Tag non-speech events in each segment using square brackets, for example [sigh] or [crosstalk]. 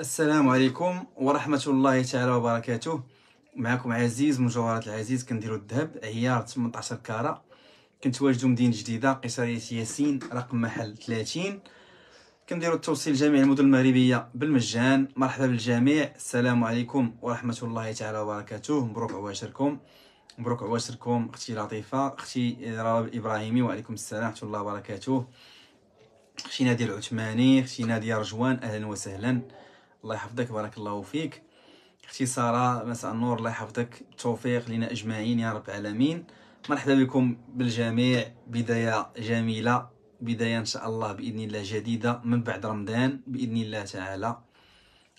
السلام عليكم ورحمة الله تعالى وبركاته. معكم عزيز من جوهرات العزيز كنديرو الذهب عيار 18 كارة كنتواجدو مدينة جديدة قصرية ياسين رقم محل 30 كنديرو التوصيل لجميع المدن المغربية بالمجان. مرحبا بالجميع. السلام عليكم ورحمة الله تعالى وبركاته. مبروك عواشركم. مبروك عواشركم أختي لطيفة أختي رواب الابراهيمي وعليكم السلام ورحمة الله وبركاته. أختي نادية العثماني أختي نادية رجوان أهلا وسهلا. الله يحفظك بارك الله فيك. أختي سارة مساء النور الله يحفظك. التوفيق لنا أجمعين يا رب العالمين. مرحبا بكم بالجميع بداية جميلة بداية إن شاء الله بإذن الله جديدة من بعد رمضان بإذن الله تعالى.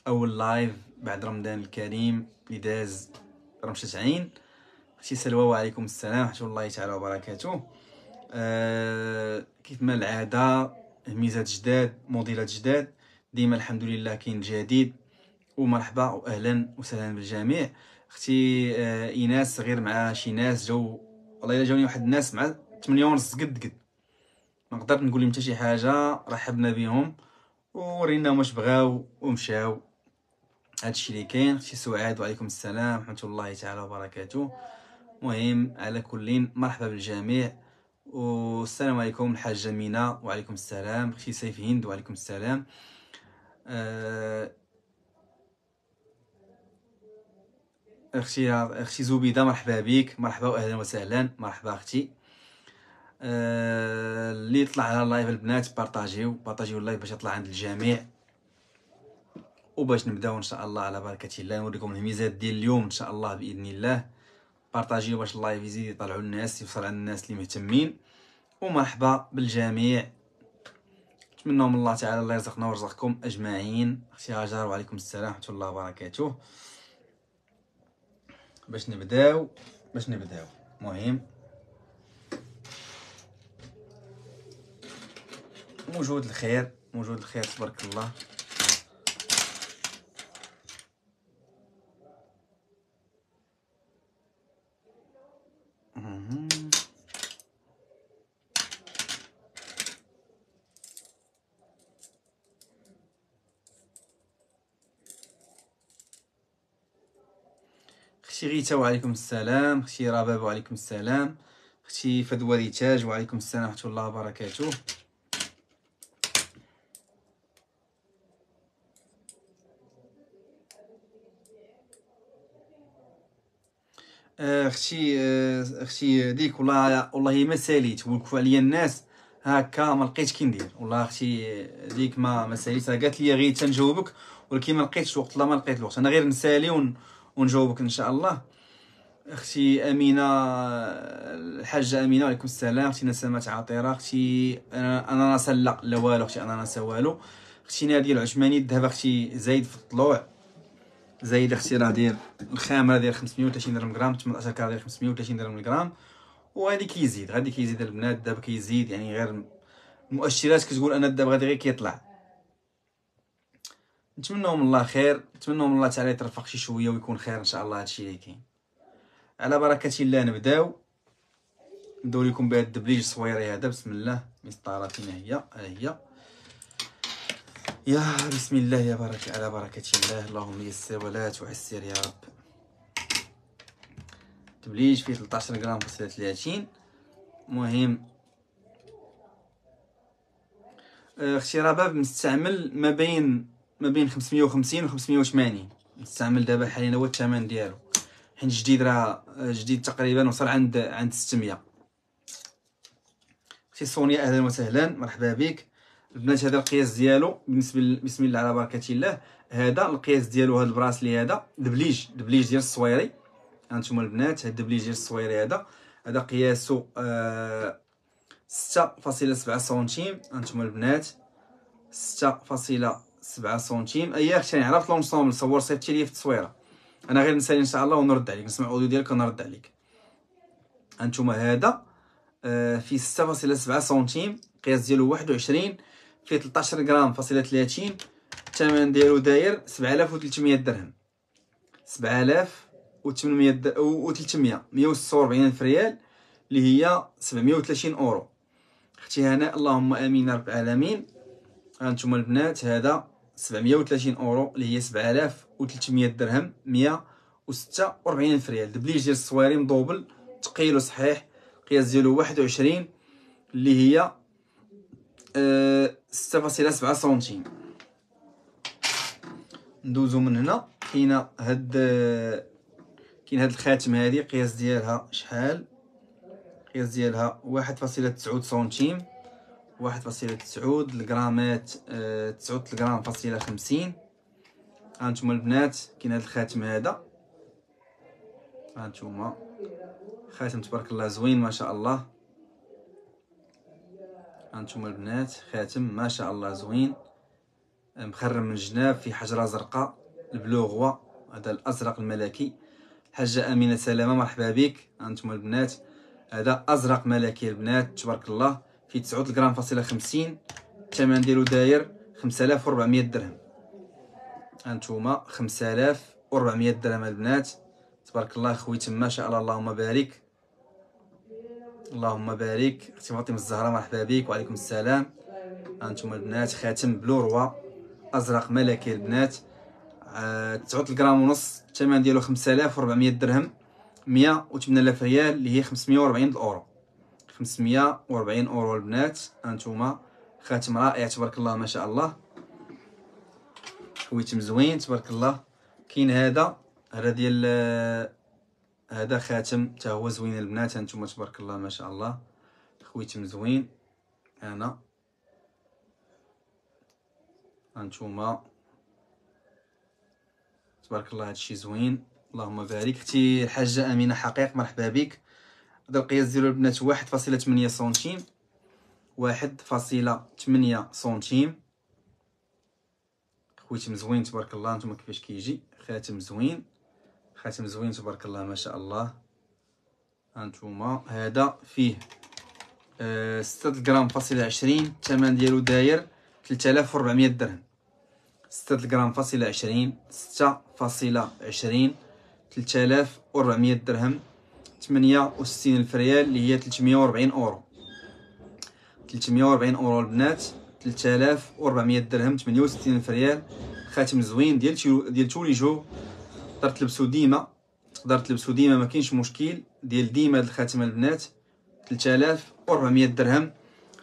أول لايف بعد رمضان الكريم اللي داز رمشة عين. أختي سلوى وعليكم السلام ورحمة الله تعالى وبركاته. آه كيف ما العادة؟ ميزات جداد موديلات جداد. ديما الحمد لله كاين جديد ومرحبا واهلا وسهلا بالجميع. أختي آه إيناس غير مع شي ناس جو والله إلا جاوني واحد الناس مع 8 ونص قد قد. ما قدرت نقول لهم حتى شي حاجة رحبنا بهم وريناهم واش بغاو ومشاو. هادشي اللي كاين أختي سعاد وعليكم السلام ورحمه الله تعالى وبركاته. مهم على كل مرحبا بالجميع. والسلام عليكم الحاجة مينا وعليكم السلام. أختي سيف هند وعليكم السلام. أختي أختي زبيده مرحبا بك مرحبا واهلا وسهلا مرحبا أختي. آه، اللي طلع على ال live البنات بارطاجيو بارطاجيو ال live باش يطلع عند الجميع. وباش نبدأو إن شاء الله على بركة الله نوريكم الميزات ديال اليوم إن شاء الله بإذن الله. بارطاجيو باش اللايف يزيد يطلعوا الناس يوصل عند الناس اللي مهتمين. ومرحبا بالجميع. نتمنى من الله تعالى الله يرزقنا ويرزقكم أجمعين. أختي هاجر وعليكم السلام ورحمة الله وبركاته. باش نبداو باش نبداو. مهم. موجود الخير موجود الخير تبارك الله. أختي غيتا وعليكم السلام أختي رباب وعليكم السلام أختي فدوى ريتاج وعليكم السلام ورحمة الله وبركاته. أختي أختي ديك والله والله ما ساليت وقفوا عليا الناس هكا ما لقيتش كي ندير. والله أختي ديك ما ما ساليت قالت لي غير تنجاوبك ولكن ما لقيتش الوقت لا ما لقيت الوقت. أنا غير نسالي ون... ونجاوبك إن شاء الله. أختي أمينة الحاجة أمينة وعليكم السلام. أختي نسمات عطيره أختي أنا لا لا والو. أختي أنا والو. أختي نادية العثماني. الذهب أختي زايد في الطلوع. زايد أختي راه داير الخامرة ديال 530 درهم غرام. 18 كاره ديال 530 درهم غرام. وهادي كيزيد غادي كيزيد البنات. دابا كيزيد يعني غير المؤشرات كتقول أن الدابا غادي غير كيطلع. نتمنوا من الله خير نتمنوا من الله تعالى يترفق شي شوية ويكون خير إن شاء الله هادشي اللي كاين. على بركة الله نبداو. ندور لكم بهذا الدبليج الصويري هذا بسم الله. مسطرة فين هي هي. يا بسم الله يا بركة على بركة الله. اللهم يسر ولا تعسر يا رب. دبليج فيه 13 غرام فاصلة 30 مهم. أختي رباب مستعمل ما بين ما بين 550 و 580 نستعمل دابا حاليا هو الثمن ديالو. حين جديد راه جديد تقريبا وصل عند عند 600 سي سونيا أهلا وسهلا. مرحبا بك. البنات هذا القياس ديالو. بالنسبة بسم الله على بركة الله. هذا القياس ديالو هذا البراسلي هذا. دبليج دبليج ديال الصويري. هانتوما البنات هذا الدبليج ديال الصويري هذا. هذا قياسو آه 6.7 سنتيم. هانتوما البنات 6.7 سبعة سنتيم. ايا أختي عرفت l'ensemble صور صيفطتي لي في التصويرة. أنا غير نسالي إن شاء الله ونرد عليك. نسمع ال audio ديالك ونرد عليك. هانتوما هذا آه في ستة فاصلة سبعة سنتيم. القياس ديالو واحد وعشرين. فيه تلطاشر غرام فاصلة تلاتين. الثمن ديالو داير سبعة آلاف وتلتمية درهم. سبعة آلاف وتمنمية وتلتمية. مية وستة وربعين ألف ريال اللي هي سبعمية وثلاثين أورو. أختي هناء اللهم آمين رب العالمين. هانتوما البنات هذا 730 أورو اللي هي 7300 درهم 146 ألف ريال. دبليج ديال الصواريم double ثقيل وصحيح القياس ديالو 21 اللي هي أه 6.7 سنتيم. ندوزو من هنا. كاينة هاد كاين هاد الخاتم هادي قياس ديالها شحال؟ قياس ديالها واحد فاصلة تسعود سنتيم. واحد فاصلة تسعود الغرامات آه، تسعود الغرام فاصلة خمسين. هانتوما البنات كاين هاد الخاتم هذا. هانتوما خاتم تبارك الله زوين ما شاء الله. هانتوما البنات خاتم ما شاء الله زوين. مخرم من الجناب في حجرة زرقاء البلوغوا هذا الأزرق الملكي. حاجة أمينة سلامة مرحبا بك. هانتوما البنات هذا أزرق ملكي البنات تبارك الله. في 9 غرام فاصلة 50 الثمن ديالو داير 5400 درهم. هانتوما 5400 درهم البنات. تبارك الله خويتم ما شاء الله اللهم بارك. اللهم بارك. أختي فاطمة الزهراء مرحبا بك وعليكم السلام. هانتوما البنات خاتم بلوروا أزرق ملكي البنات. آه 9 غرام ونص الثمن ديالو 5400 درهم. 108000 ريال اللي هي 540 اورو 540 أورو البنات. هانتوما خاتم رائع تبارك الله ما شاء الله. خويتم زوين تبارك الله. كاين هذا هذا ديال هذا خاتم حتى هو زوين البنات. هانتوما تبارك الله ما شاء الله. خويتم زوين أنا. هانتوما تبارك الله هادشي زوين. اللهم بارك. أختي الحاجة أمينة حقيق مرحبا بك. هذا القياس ديالو البنات واحد فاصلة تمنية سنتيم واحد فاصلة تمنية سنتيم. خويتم زوين تبارك الله نتوما كيفاش كيجي؟ خاتم زوين خاتم زوين تبارك الله ما شاء الله. هانتوما هذا فيه آه ستة غرام فاصلة عشرين الثمن ديالو داير تلت آلاف وربعمية درهم. ستة غرام فاصلة عشرين ستة فاصلة عشرين تلت آلاف وربعمية درهم. 68 ألف ريال اللي هي 340 أورو. 340 أورو البنات 3400 درهم 68 ألف ريال. خاتم زوين ديال ديال tous les jours تقدر تلبسو ديما تقدر تلبسو ديما ما كاينش مشكل. ديال ديما هاد الخاتم البنات 3400 درهم.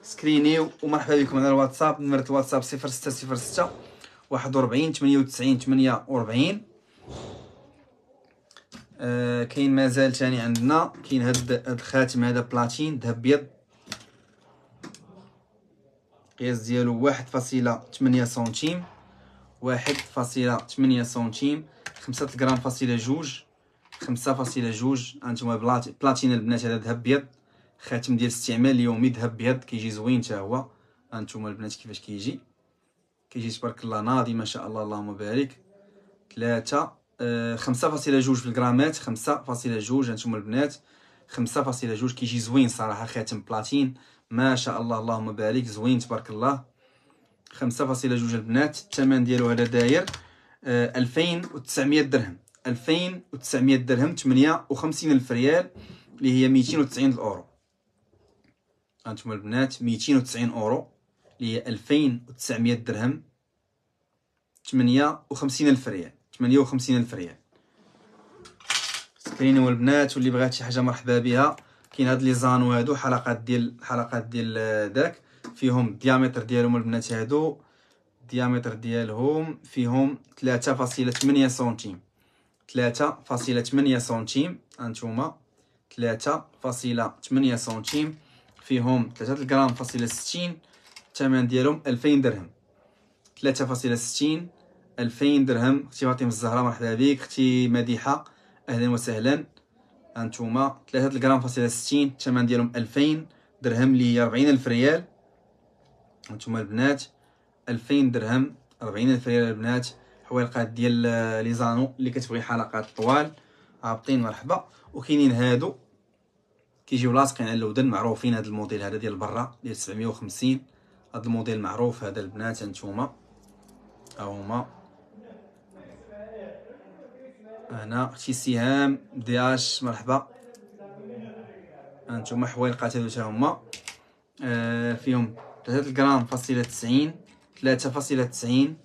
سكرينيو ومرحبا بكم على الواتساب نمرة الواتساب 0606 41 98 48 آه كاين مازال تاني عندنا. كاين هاد الخاتم هذا بلاتين ذهب ابيض القياس ديالو واحد فاصلة تمنية سنتيم. واحد فاصلة تمنية سنتيم. خمسة غرام فاصلة جوج. خمسة فاصلة جوج. هانتوما بلاتين البنات هذا ذهب ابيض خاتم ديال الاستعمال اليومي ذهب ابيض كيجي زوين حتى هو. هانتوما البنات كيفاش كيجي؟ كيجي تبارك الله ناضي ما شاء الله اللهم بارك. ثلاثة خمسة فاصلة جوج في الغرامات خمسة فاصلة جوج هانتوما البنات خمسة فاصلة جوج كيجي زوين صراحة خاتم بلاتين. ما شاء الله اللهم بارك زوين تبارك الله. خمسة فاصلة جوج البنات الثمن ديالو هذا داير ألفين وتسعمية درهم. ألفين وتسعمية درهم تمنية وخمسين ألف ريال اللي هي ميتين وتسعين الأورو. هانتوما البنات ميتين وتسعين أورو اللي هي ألفين وتسعمية درهم تمنية وخمسين ألف ريال. تمنية وخمسين ألف ريال. سكريني البنات واللي بغات شي حاجة مرحبا بها كاين هاد les anneaux هادو حلقات ديال حلقات ديال داك. فيهم ال diamètre ديالهم البنات هادو. ال diamètre ديالهم فيهم ثلاثة فاصلة ثمانية سنتيم. ثلاثة فاصلة ثمانية سنتيم. هانتوما ثلاثة فاصلة ثمانية سنتيم. فيهم ثلاثة غرام فاصلة ستين. الثمن ديالهم ألفين درهم. ثلاثة فاصلة ستين ألفين درهم. أختي فاطمه الزهراء مرحبا بك. أختي مديحة. أهلا وسهلا. هانتوما. ثلاثة غرام فاصلة ستين. الثمن ديالهم ألفين. درهم اللي هي ربعين ألف ريال. هانتوما البنات. ألفين درهم. ربعين ألف ريال البنات. حويلقات ديال les anneaux اللي كتبغي حلقات طوال. هابطين مرحبا. وكاينين هادو. كيجيو لاصقين على الودن معروفين هاد الموديل هذا ديال برا ديال سبعمية وخمسين. هاد الموديل معروف هذا البنات. هانتوما. هاهما. هنا أختي سهام دياش مرحبا. هانتوما هادو تا هما. آه فيهم 3 غرام فاصلة تسعين ثلاثة فاصلة تسعين.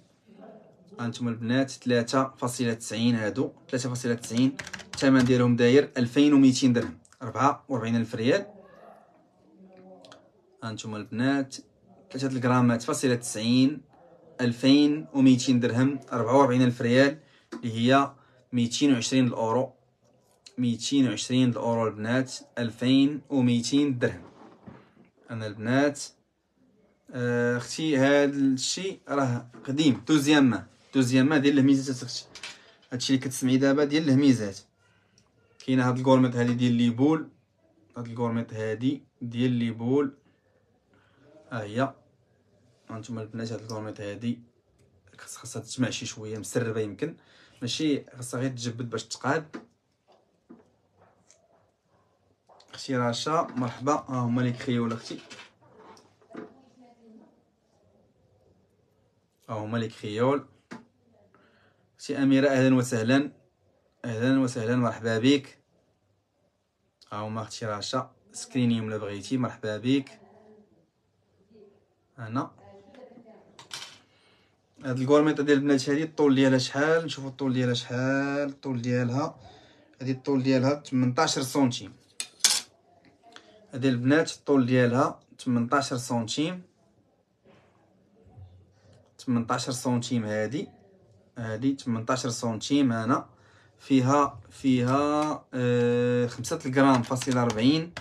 هانتوما البنات ثلاثة فاصلة تسعين هادو. ثلاثة فاصلة تسعين. الثمن ديالهم داير ألفين وميتين درهم. ربعة وربعين ألف ريال. هانتوما البنات ثلاثة الغرامات فاصلة تسعين ألفين وميتين درهم ربعة وربعين ألف ريال. اللي هي ميتين وعشرين الأورو ميتين وعشرين الأورو البنات ألفين وميتين درهم. أنا البنات آه، أختي هاد الشيء راه قديم deuxième main deuxième main ديال الهميزات أختي. هادشي اللي كتسمعي دابا ديال الهميزات. كاينة هاد ال gourmette هادي ديال les boules هاد ال gourmette هادي ديال les boules ها هي. هانتوما البنات هاد ال gourmette هادي خاصها تجمع شي شوية مسربة يمكن. ماشي خاصها غير تجبد باش تقاد. أختي راشا مرحبا. ها هما les créoles أختي. ها هما les créoles. أختي أميرة أهلا وسهلا. أهلا وسهلا مرحبا بك. ها هما أختي راشا. سكرينيهم لا بغيتي مرحبا بك. هنا هاد الكورميطة ديال البنات هادي الطول ديالها شحال؟ نشوفو الطول ديالها شحال؟ الطول ديالها هادي الطول ديالها 18 سنتيم. هادي البنات الطول ديالها 18 سنتيم. 18 سنتيم هادي. هادي 18 سنتيم هنا. فيها فيها آه خمسة الغرام فاصل أربعين.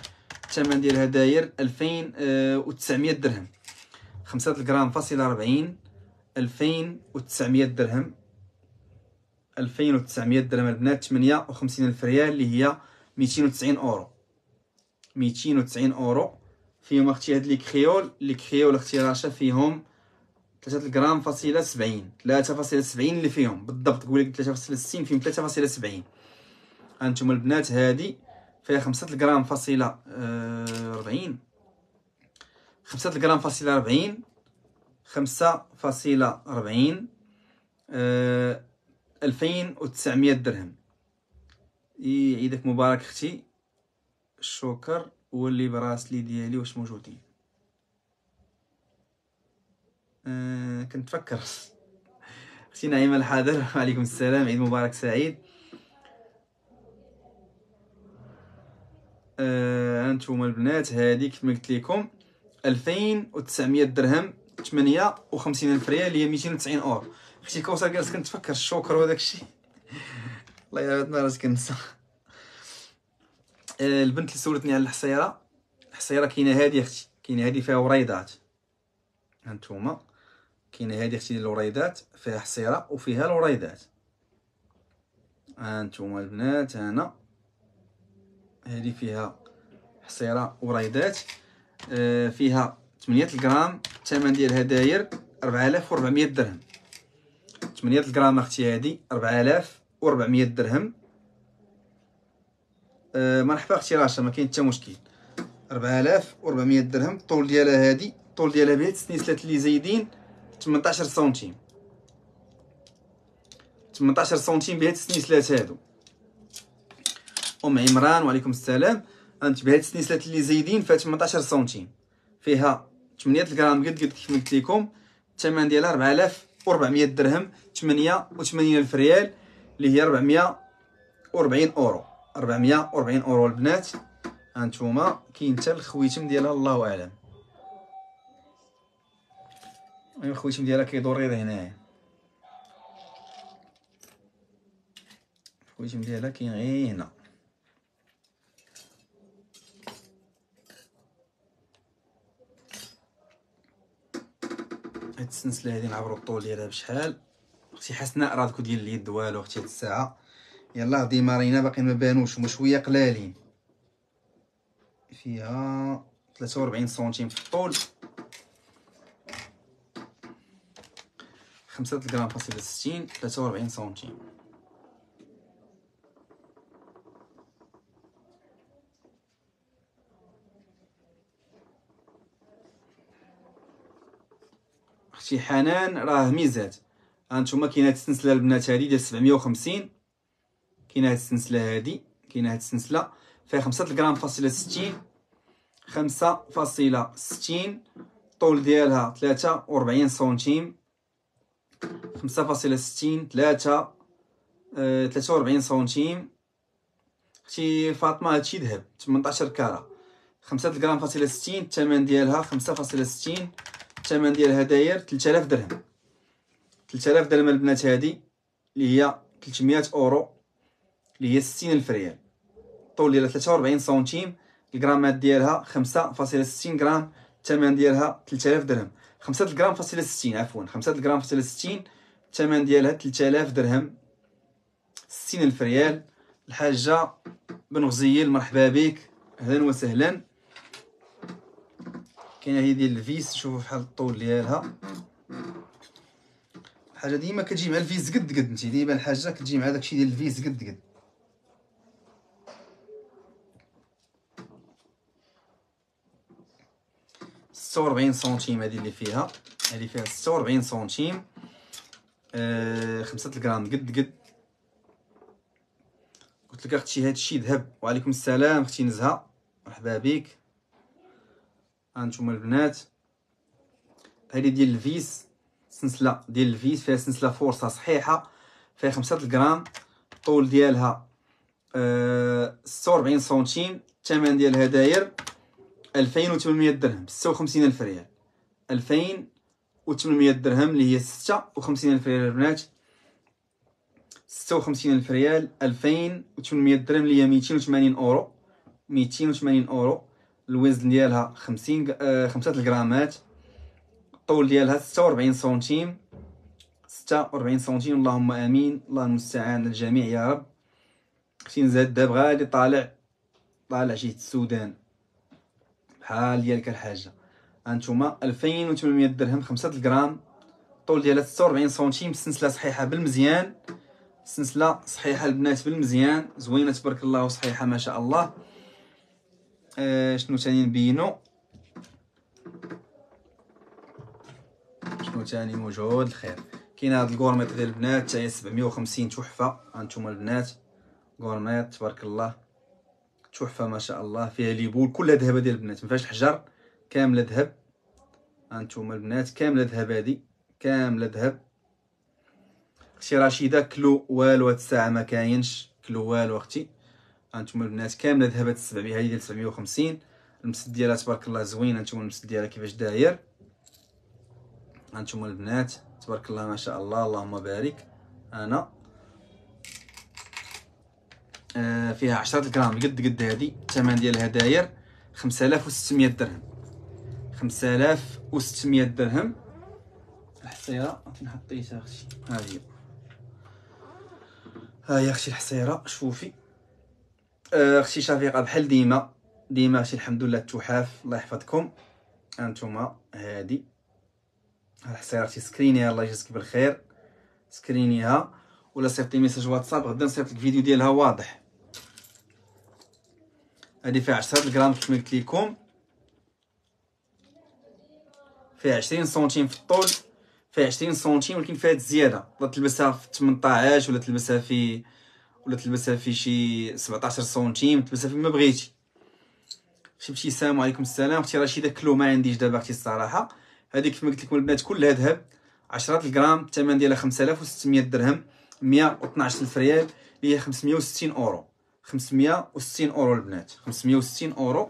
الثمن ديالها داير ألفين آه وتسعمية درهم. خمسة الغرام فاصل أربعين. ألفين وتسعمية درهم. ألفين وتسعمية درهم البنات تمنية وخمسين ألف ريال اللي هي ميتين وتسعين أورو. ميتين وتسعين أورو. فيهم أختي هاد les créoles. les créoles أختي راشا فيهم ثلاثة الغرام فاصلة سبعين. ثلاثة فاصلة سبعين اللي فيهم. بالضبط ثلاثة فاصلة ستين فيهم ثلاثة فاصلة سبعين. هانتوما البنات هادي فيها خمسة الغرام فاصلة آه، ربعين. خمسة الغرام فاصلة ربعين. خمسة فاصلة ربعين آه، ألفين وتسعمية درهم. عيدك مبارك أختي. الشكر واللي براسلي ديالي واش موجودين. آه كنتفكر. [laughs] أختي نعيمة الحاضر. [laughs] وعليكم السلام. عيد مبارك سعيد. آه أنتم البنات هذه كيف ما قلت لكم 2900 درهم. 58 ألف ريال هي 290 اورو أختي كوثر جالس كنتفكر الشوكر وداك الشيء. [laughs] الله يا ما راسك كنسى آه البنت اللي سولتني على الحصيرة. الحصيرة كاينة هذه أختي. كاينة هذه فيها وريضات هانتوما كاينة هذه أختي الوريدات فيها حصيرة وفيها الوريدات. هانتوما البنات هنا. هذه فيها حصيرة وريدات. آه فيها 8 غرام الثمن ديالها داير 4400 درهم. 8 غرام أختي هذه 4400 درهم. آه مرحبا أختي راشا ما كاين حتى مشكل. 4400 درهم. الطول ديالها هذه الطول ديالها بهاد السنيسلات اللي زايدين 18 سنتيم. 18 سنتيم بهاد السنيسلات هادو. أم عمران وعليكم السلام. أنت بهاد السنيسلات اللي زايدين فيها 18 سنتيم. فيها 8 غرام قد قد كيف قلت لكم الثمن ديالها 4400 درهم 88 ألف ريال اللي هي 440 أورو. 440 أورو البنات. هانتوما كاين حتى الخويتم ديالها الله أعلم. الخويتم ديالها كيدور غير هنايا. الخويتم ديالها كاين غير هنا. هاد السنسله هادي نعبرو الطول ديالها بشحال. أختي حسناء راه ديال اليد والو أختي هاد الساعة. يلاه ديمارينا باقي ما بانوش هما شوية قلالين. فيها 43 سنتيم في الطول. خمسة غرام فاصلة ستين ثلاثة وربعين سنتيم. أختي حنان راه ميزات. هانتوما كاينة هاد السلسلة البنات هادي ديال سبعمية وخمسين. كاينة هاد السلسلة هادي كاينة هاد السلسلة. فيها خمسة غرام فاصلة ستين خمسة فاصلة ستين. الطول ديالها ثلاثة وربعين سنتيم. خمسة فاصلة ستين تلاتة آه، تلاتة وربعين سنتيم. أختي فاطمة هادشي ذهب تمنطاشر كارا. خمسة غرام فاصلة ستين الثمن ديالها خمسة فاصلة ستين. الثمن ديالها داير تلتالاف درهم. تلتالاف درهم البنات هادي اللي هي تلتمية أورو اللي هي ستين ألف ريال. الطول ديالها تلاتة وربعين سنتيم الغرامات ديالها خمسة فاصلة ستين غرام الثمن ديالها تلتالاف درهم. خمسة الغرام فاصلة ستين عفوا. خمسة الغرام فاصلة ستين الثمن ديالها تلتالاف درهم. ستين ألف ريال. الحاجة بن غزيل مرحبا بك. أهلا وسهلا. كاينة هي ديال ال vis شوفوا بحال الطول ديالها. الحاجة ديما كتجي مع ال vis قد قد انت ديما الحاجة كتجي مع داكشي ديال ال vis قد قد ستة وربعين سنتيم هادي اللي فيها. هادي فيها ستة وربعين سنتيم. آه خمسة الغرام قد قد قلت لك أختي هادشي ذهب. وعليكم السلام أختي نزهة. مرحبا بك. هانتوما البنات. هادي ديال ال vis سلسلة ديال ال vis فيها سلسلة forçat صحيحة فيها خمسة الغرام. الطول ديالها أه ستة وربعين سنتيم. الثمن ديالها داير ألفين وثمنمية درهم ستة وخمسين ألف ريال. ألفين وثمنمية درهم اللي هي ستة وخمسين ألف ريال البنات. ستة وخمسين ألف ريال ألفين وثمنمية درهم اللي هي ميتين وثمانين أورو. ميتين وثمانين أورو. الوزن ديالها خمسين آه خمسة الغرامات. الطول ديالها ستة وربعين سنتيم. ستة وربعين سنتيم. اللهم آمين. الله المستعان. الجميع يا رب. أختي نزاد دابا غادي طالع طالع جهة السودان. بحال ديالك الحاجة. هانتوما ألفين وثمنمية درهم خمسة الغرام. الطول ديالها ستة وربعين سنتيم. السلسله صحيحة بالمزيان. السلسله صحيحة البنات بالمزيان. زوينة تبارك الله وصحيحة ما شاء الله. آه شنو تاني نبينو؟ شنو تاني موجود؟ الخير. كاين هاد الكورميط ديال البنات حتى هي 750 تحفة. هانتوما البنات. كورميط تبارك الله. تحفة ما شاء الله. فيها ليبول كلها ذهب ديال البنات. ما فيهاش الحجر. كامله ذهب هانتوما البنات كامله ذهب هادي. كامله ذهب أختي رشيدة كلو والو هاد الساعة ما كاينش. كلو والو أختي. هانتوما البنات كاملة ذهبت السبعمية هذه ديال 750 المسد ديالها تبارك الله زوين هانتوما المسد ديالها كيفاش داير. هانتوما البنات تبارك الله ما شاء الله اللهم بارك. أنا. آه فيها عشرة غرام قد قد هادي الثمن ديالها داير 5600 درهم. 5600 درهم. الحصيرة. فين حطيتها أختي؟ ها هي ها هي أختي الحصيرة شوفي. أختي شفيقة بحال ديما ديما أختي الحمد لله التحاف الله يحفظكم. هانتوما هادي. الحصيرة أختي سكرينيها. الله يجزيك بالخير. سكرينيها. ولا صيفطي message واتساب. غدا نصيفط لك فيديو ديالها واضح. هادي فيها 10 غرام كما قلت لكم. فيها 20 سنتيم في الطول. فيها 20 سنتيم ولكن فيها زيادة. ولا تلبسها في 18 ولا تلبسها في ولا تلبسها في شي 17 سنتيم تلبسها فيما بغيتي. شي ابتسام وعليكم السلام. أختي رشيدة كلو ما عنديش دابا أختي الصراحة. هذيك كما قلت لكم البنات كلها ذهب 10 غرام الثمن ديالها 5600 درهم 112 ألف ريال. هي 560 أورو. 560 أورو البنات. 560 أورو.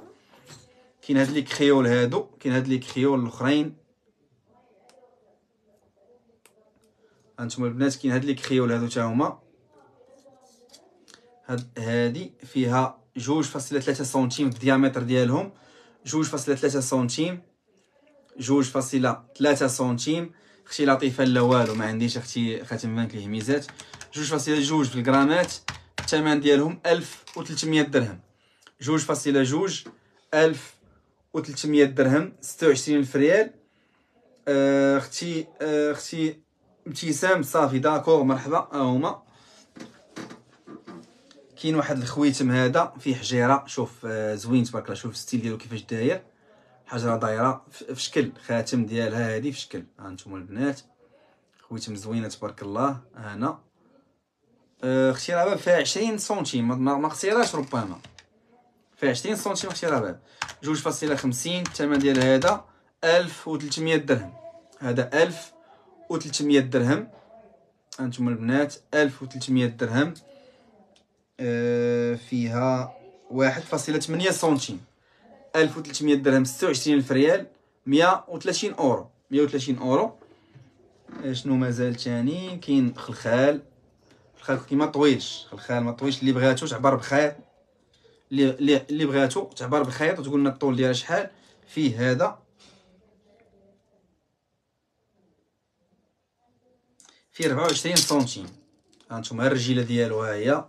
كاين هاد les créoles هادو كاين هاد les créoles الأخرين. هانتوما البنات كاين هاد les créoles هادو تا هما. هادي فيها جوج فاصلة ثلاثة سنتيم الديامتر ديالهم. جوج فاصلة ثلاثة سنتيم جوج فاصلة ثلاثة سنتيم. أختي لطيفة لا والو ما عنديش أختي خاتم بنك ليه ميزات جوج فاصلة جوج في الغرامات الثمن ديالهم ألف وتلتمية درهم. جوج فاصلة جوج ألف وتلتمية درهم ستة وعشرين ألف ريال آه، أختي آه، أختي ابتسام صافي d'accord مرحبا هما كاين واحد الخويتم هذا فيه حجيرة. شوف آه، زوين تبارك الله شوف ال style ديالو كيفاش داير. حجرة دايرة في شكل خاتم ديالها هذه في شكل. ها أنتم البنات. خويتم زوينه تبارك الله هنا. آه، أختي رباب فيها 20 سنتيم. ما قصيراش ربما. فيها 20 سنتيم أختي رباب جوج فاصلة خمسين الثمن ديال هذا 1300 درهم. هذا 1000 1300 درهم. هانتوما البنات 1300 درهم. فيها واحد فاصلة تمنية سنتيم. ألف وتلتمية درهم ستة وعشرين ألف ريال مية وثلاثين أورو. مية وثلاثين أورو. شنو مازال تاني؟ كاين خلخال. خلخال كيما طويلش. خلخال ما طويلش. اللي بغاتو تعبر بخيط اللي اللي بغاتو تعبر بخيط وتقول لنا الطول ديالها شحال؟ فيه هذا. فيه ربعة وعشرين سنتيم. هانتوما الرجيلة ديالو ها هي.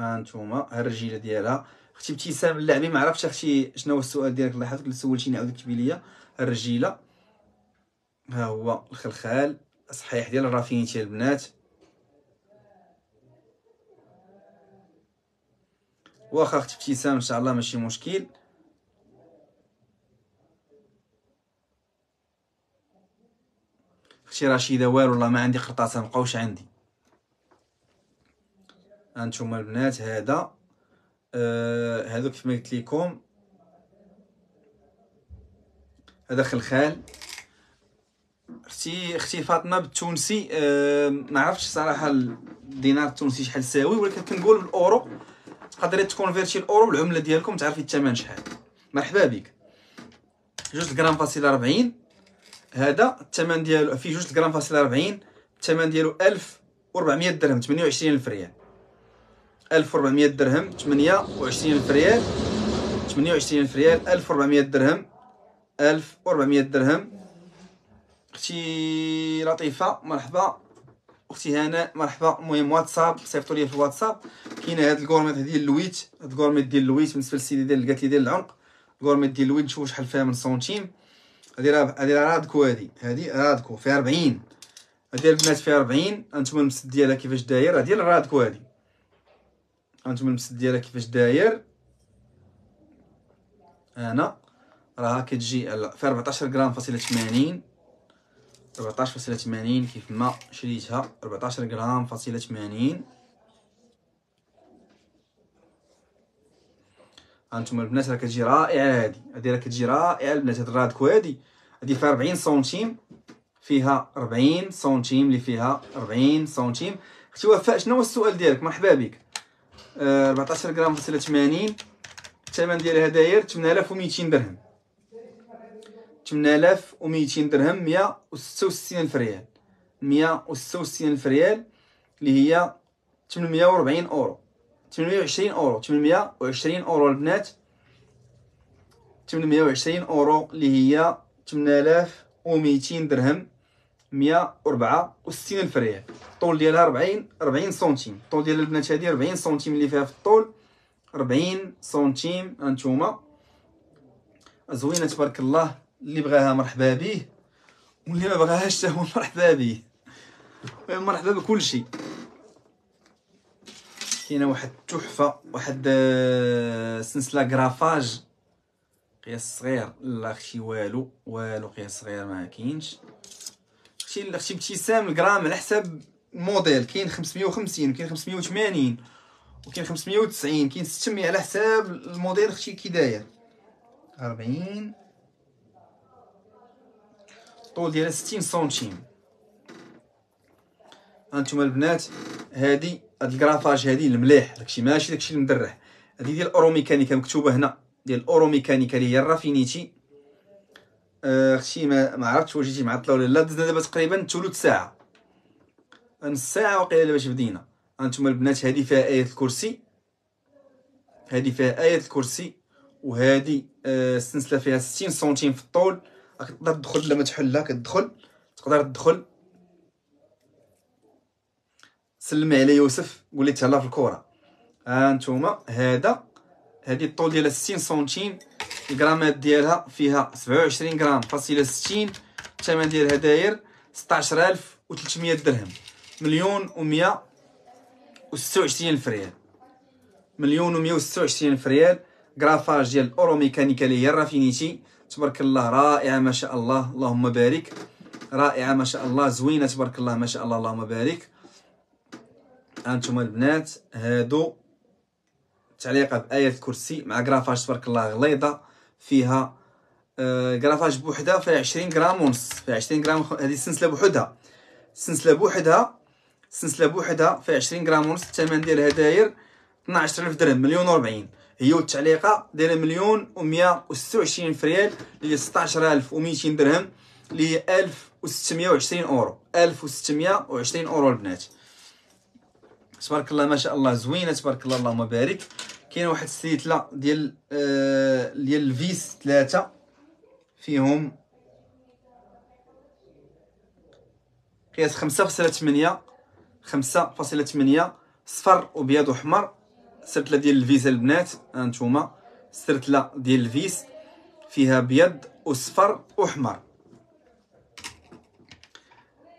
هانتوما ها الرجيلة ديالها. أختي ابتسام اللعبي ما عرفتش أختي شنو هو السؤال ديالك الله يحفظك سولتيني عاود كتبي ليا. الرجيلة ها هو الخلخال صحيح ديال الرافينيتي البنات. واخا أختي ابتسام إن شاء الله ماشي مشكل. أختي رشيدة والو والله ما عندي قرطاسة مبقاوش عندي. هانتوما البنات هذا آه هذا كيف ما قلت لكم هذا خلخال أختي أختي فاطمة بالتونسي آه ما عرفتش صراحة الدينار التونسي شحال ساوي ولكن كنقول بالأورو تقدري تكونفيرتي الأورو بالعملة ديالكم تعرفي الثمن شحال. مرحبا بك. جوج غرام فاصله 40 هذا الثمن ديالو فيه جوج غرام فاصله 40 الثمن ديالو 1400 درهم 28 ألف ريال. 1400 درهم 28 الف ريال. 28 الف ريال 1400 درهم. 1400 درهم. أختي لطيفة مرحبا. أختي هناء مرحبا. المهم واتساب صيفطوا لي في الواتساب. كاينة هاد ال gourmette ديال اللويز هاد ال gourmette ديال اللويز بالنسبة للسيدي ديال قالت لي ديال العنق ال gourmette ديال اللويز نشوفوا شحال فيها من سنتيم. هادي راه هادي راه ras de cou هادي. هادي ras de cou فيها 40 هادي البنات فيها 40 هانتوما المسد ديالها كيفاش داير هادي ras de cou هادي. هانتوما المسد ديالها كيفاش داير؟ أنا راها كتجي في 14 غرام فاصلة 80 14 فاصلة 80 كيف ما شريتها. 14 غرام فاصلة 80 هانتوما البنات راه كتجي رائعة هادي. هادي راه كتجي رائعة. البنات هاد الرادكو هادي. هادي فيها 40 سنتيم. فيها 40 سنتيم. اللي فيها 40 سنتيم. أختي وفاء شنو هو السؤال ديالك؟ مرحبا بك. 14 غرام فاصلة 80 الثمن ديالها داير 8200 درهم. 8200 درهم 166 الف ريال 166 الف ريال اللي هي 840 أورو. 820 أورو. 820 أورو البنات 820 أورو اللي هي 8200 درهم. 164 الف ريال الطول ديالها 40 40 سنتيم. الطول ديال البنات هادي 40 سنتيم اللي فيها في الطول. 40 سنتيم هانتوما. زوينه تبارك الله اللي بغاها مرحبا به واللي ما بغاهاش حتى هو مرحبا به مرحبا بكل شيء كاينة واحد التحفة واحد آه، سلسلة كرافاج قياس صغير لا أختي والو والو قياس صغير ما كاينش. أختي أختي ابتسام الغرام على حساب الموديل كاين 550 كاين 580 وكاين 590 كاين 600 على حساب الموديل أختي كي داير 40 الطول ديالها 60 سنتيم. هانتوما البنات هادي هاد ال gravage هادي المليح داكشي ماشي داكشي المدرح. هادي ديال أورو ميكانيكا مكتوبة هنا ديال أورو ميكانيكا اللي هي الرافينيتي. أختي ما, ما عرفتش واش جيتي معطله ولا لا. دزنا دابا تقريبا ثلث ساعة. نص ساعة وقيله باش بدينا. هانتوما البنات هادي فيها آية الكرسي. هادي فيها آية الكرسي. وهادي آه السلسلة فيها 60 سنتيم في الطول. تقدر تدخل لما تحلها كتدخل تقدر تدخل. سلمي على يوسف. قول لي تهلا في الكره ها انتوما هذا. هذه الطول ديالها 60 سنتيم. الغرامات ديالها فيها 27 غرام فاصله 60 الثمن ديالها داير 16300 درهم. مليون و126 الف ريال مليون و126 الف ريال gravage ديال الاورو ميكانيكا اللي هي الرافينيتي تبارك الله رائعة ما شاء الله. اللهم بارك. رائعة ما شاء الله. زوينة تبارك الله ما شاء الله. اللهم بارك. هانتوما البنات هادو تعليقه بآية الكرسي مع كرافاج تبارك الله غليظة. فيها آه، كرافاج بوحدها فيها 20 غرام ونص فيها 20 غرام هذه السلسله بوحدها. السلسله بوحدها السلسله بوحدها فيها 20 غرام ونص الثمن ديالها داير 12000 درهم مليون و40 هي والتعليقة دايرة مليون و126 ريال اللي هي 16200 درهم اللي هي 1620 أورو. 1620 أورو البنات. تبارك الله ما شاء الله زوينة تبارك الله اللهم بارك. كاين واحد السرتله ديال آه ديال ال vis ثلاثة فيهم قياس خمسة فاصلة ثمانية خمسة فاصلة ثمانية صفر وبيض وحمر سرتله ديال ال vis البنات هانتوما سرتله ديال ال vis فيها بيض وصفر وحمر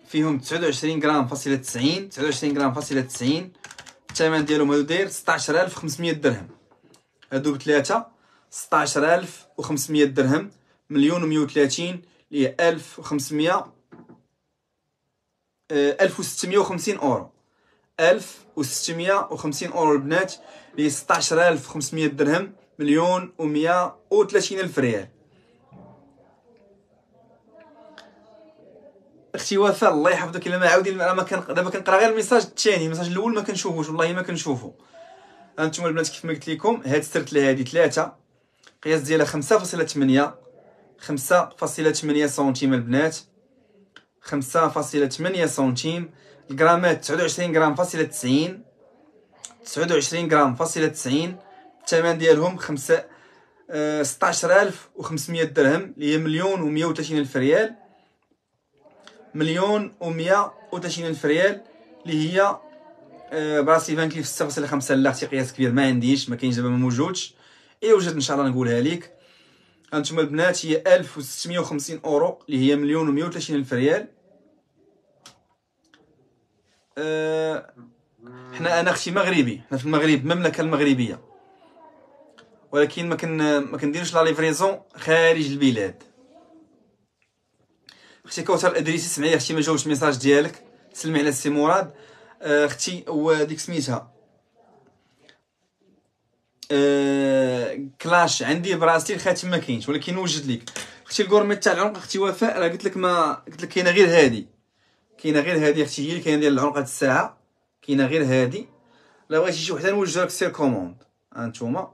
فيهم 29 غرام فاصلة 90 29 غرام فاصلة 90 الثمن ديالهم هادو داير 16500 درهم. هادوك ثلاثة 16500 درهم. مليون و 130 اللي هي 1500 1650 أورو. 1650 أورو البنات اللي 16500 درهم. مليون و 130 ألف ريال. أختي وفاء الله يحفظك. إلا ما عاودي ما كان دابا كنقرا غير ال message الثاني ال message الأول ما كنشوفوش والله ما كنشوفو. هانتوما البنات كيف ما قلت لكم هاد السرتله هادي ثلاثة قياس ديالها خمسة فاصلة ثمانية خمسة فاصلة ثمانية سنتيم البنات خمسة فاصلة ثمانية سنتيم الغرامات تسعود وعشرين غرام فاصلة تسعين تسعود وعشرين غرام فاصلة تسعين الثمن ديالهم خمسة آه، ستاشر ألف وخمسمية درهم اللي هي مليون ومية وثلاثين ألف ريال. مليون ومية وثلاثين ألف ريال اللي هي آه، bracelet ستة فاصلة خمسة لا أختي قياس كبير ما عنديش ما كاينش دابا ما موجودش. إي وجد إن شاء الله نقولها لك هانتوما البنات هي ألف وستمية وخمسين أورو اللي هي مليون ومية وثلاثين ألف ريال. أه حنا أنا أختي مغربي حنا في المغرب المملكة المغربية. ولكن ما كن ما كنديروش la livraison خارج البلاد. أختي كوثر الادريسي سمعي أختي ما جاوبش message ديالك سلمي على السي مراد أختي وديك سميتها أه كلاش عندي bracelet الخاتم ما كاينش ولكن نوجد لك أختي ال gourmette تاع العنق أختي وفاء راه قلت لك ما قلت لك كاينة غير هادي كاينة غير هادي أختي هي اللي كاينة ديال العنق الساعة كاينة غير هادي لا بغيتي شي وحده نوجد لك sur commande هانتوما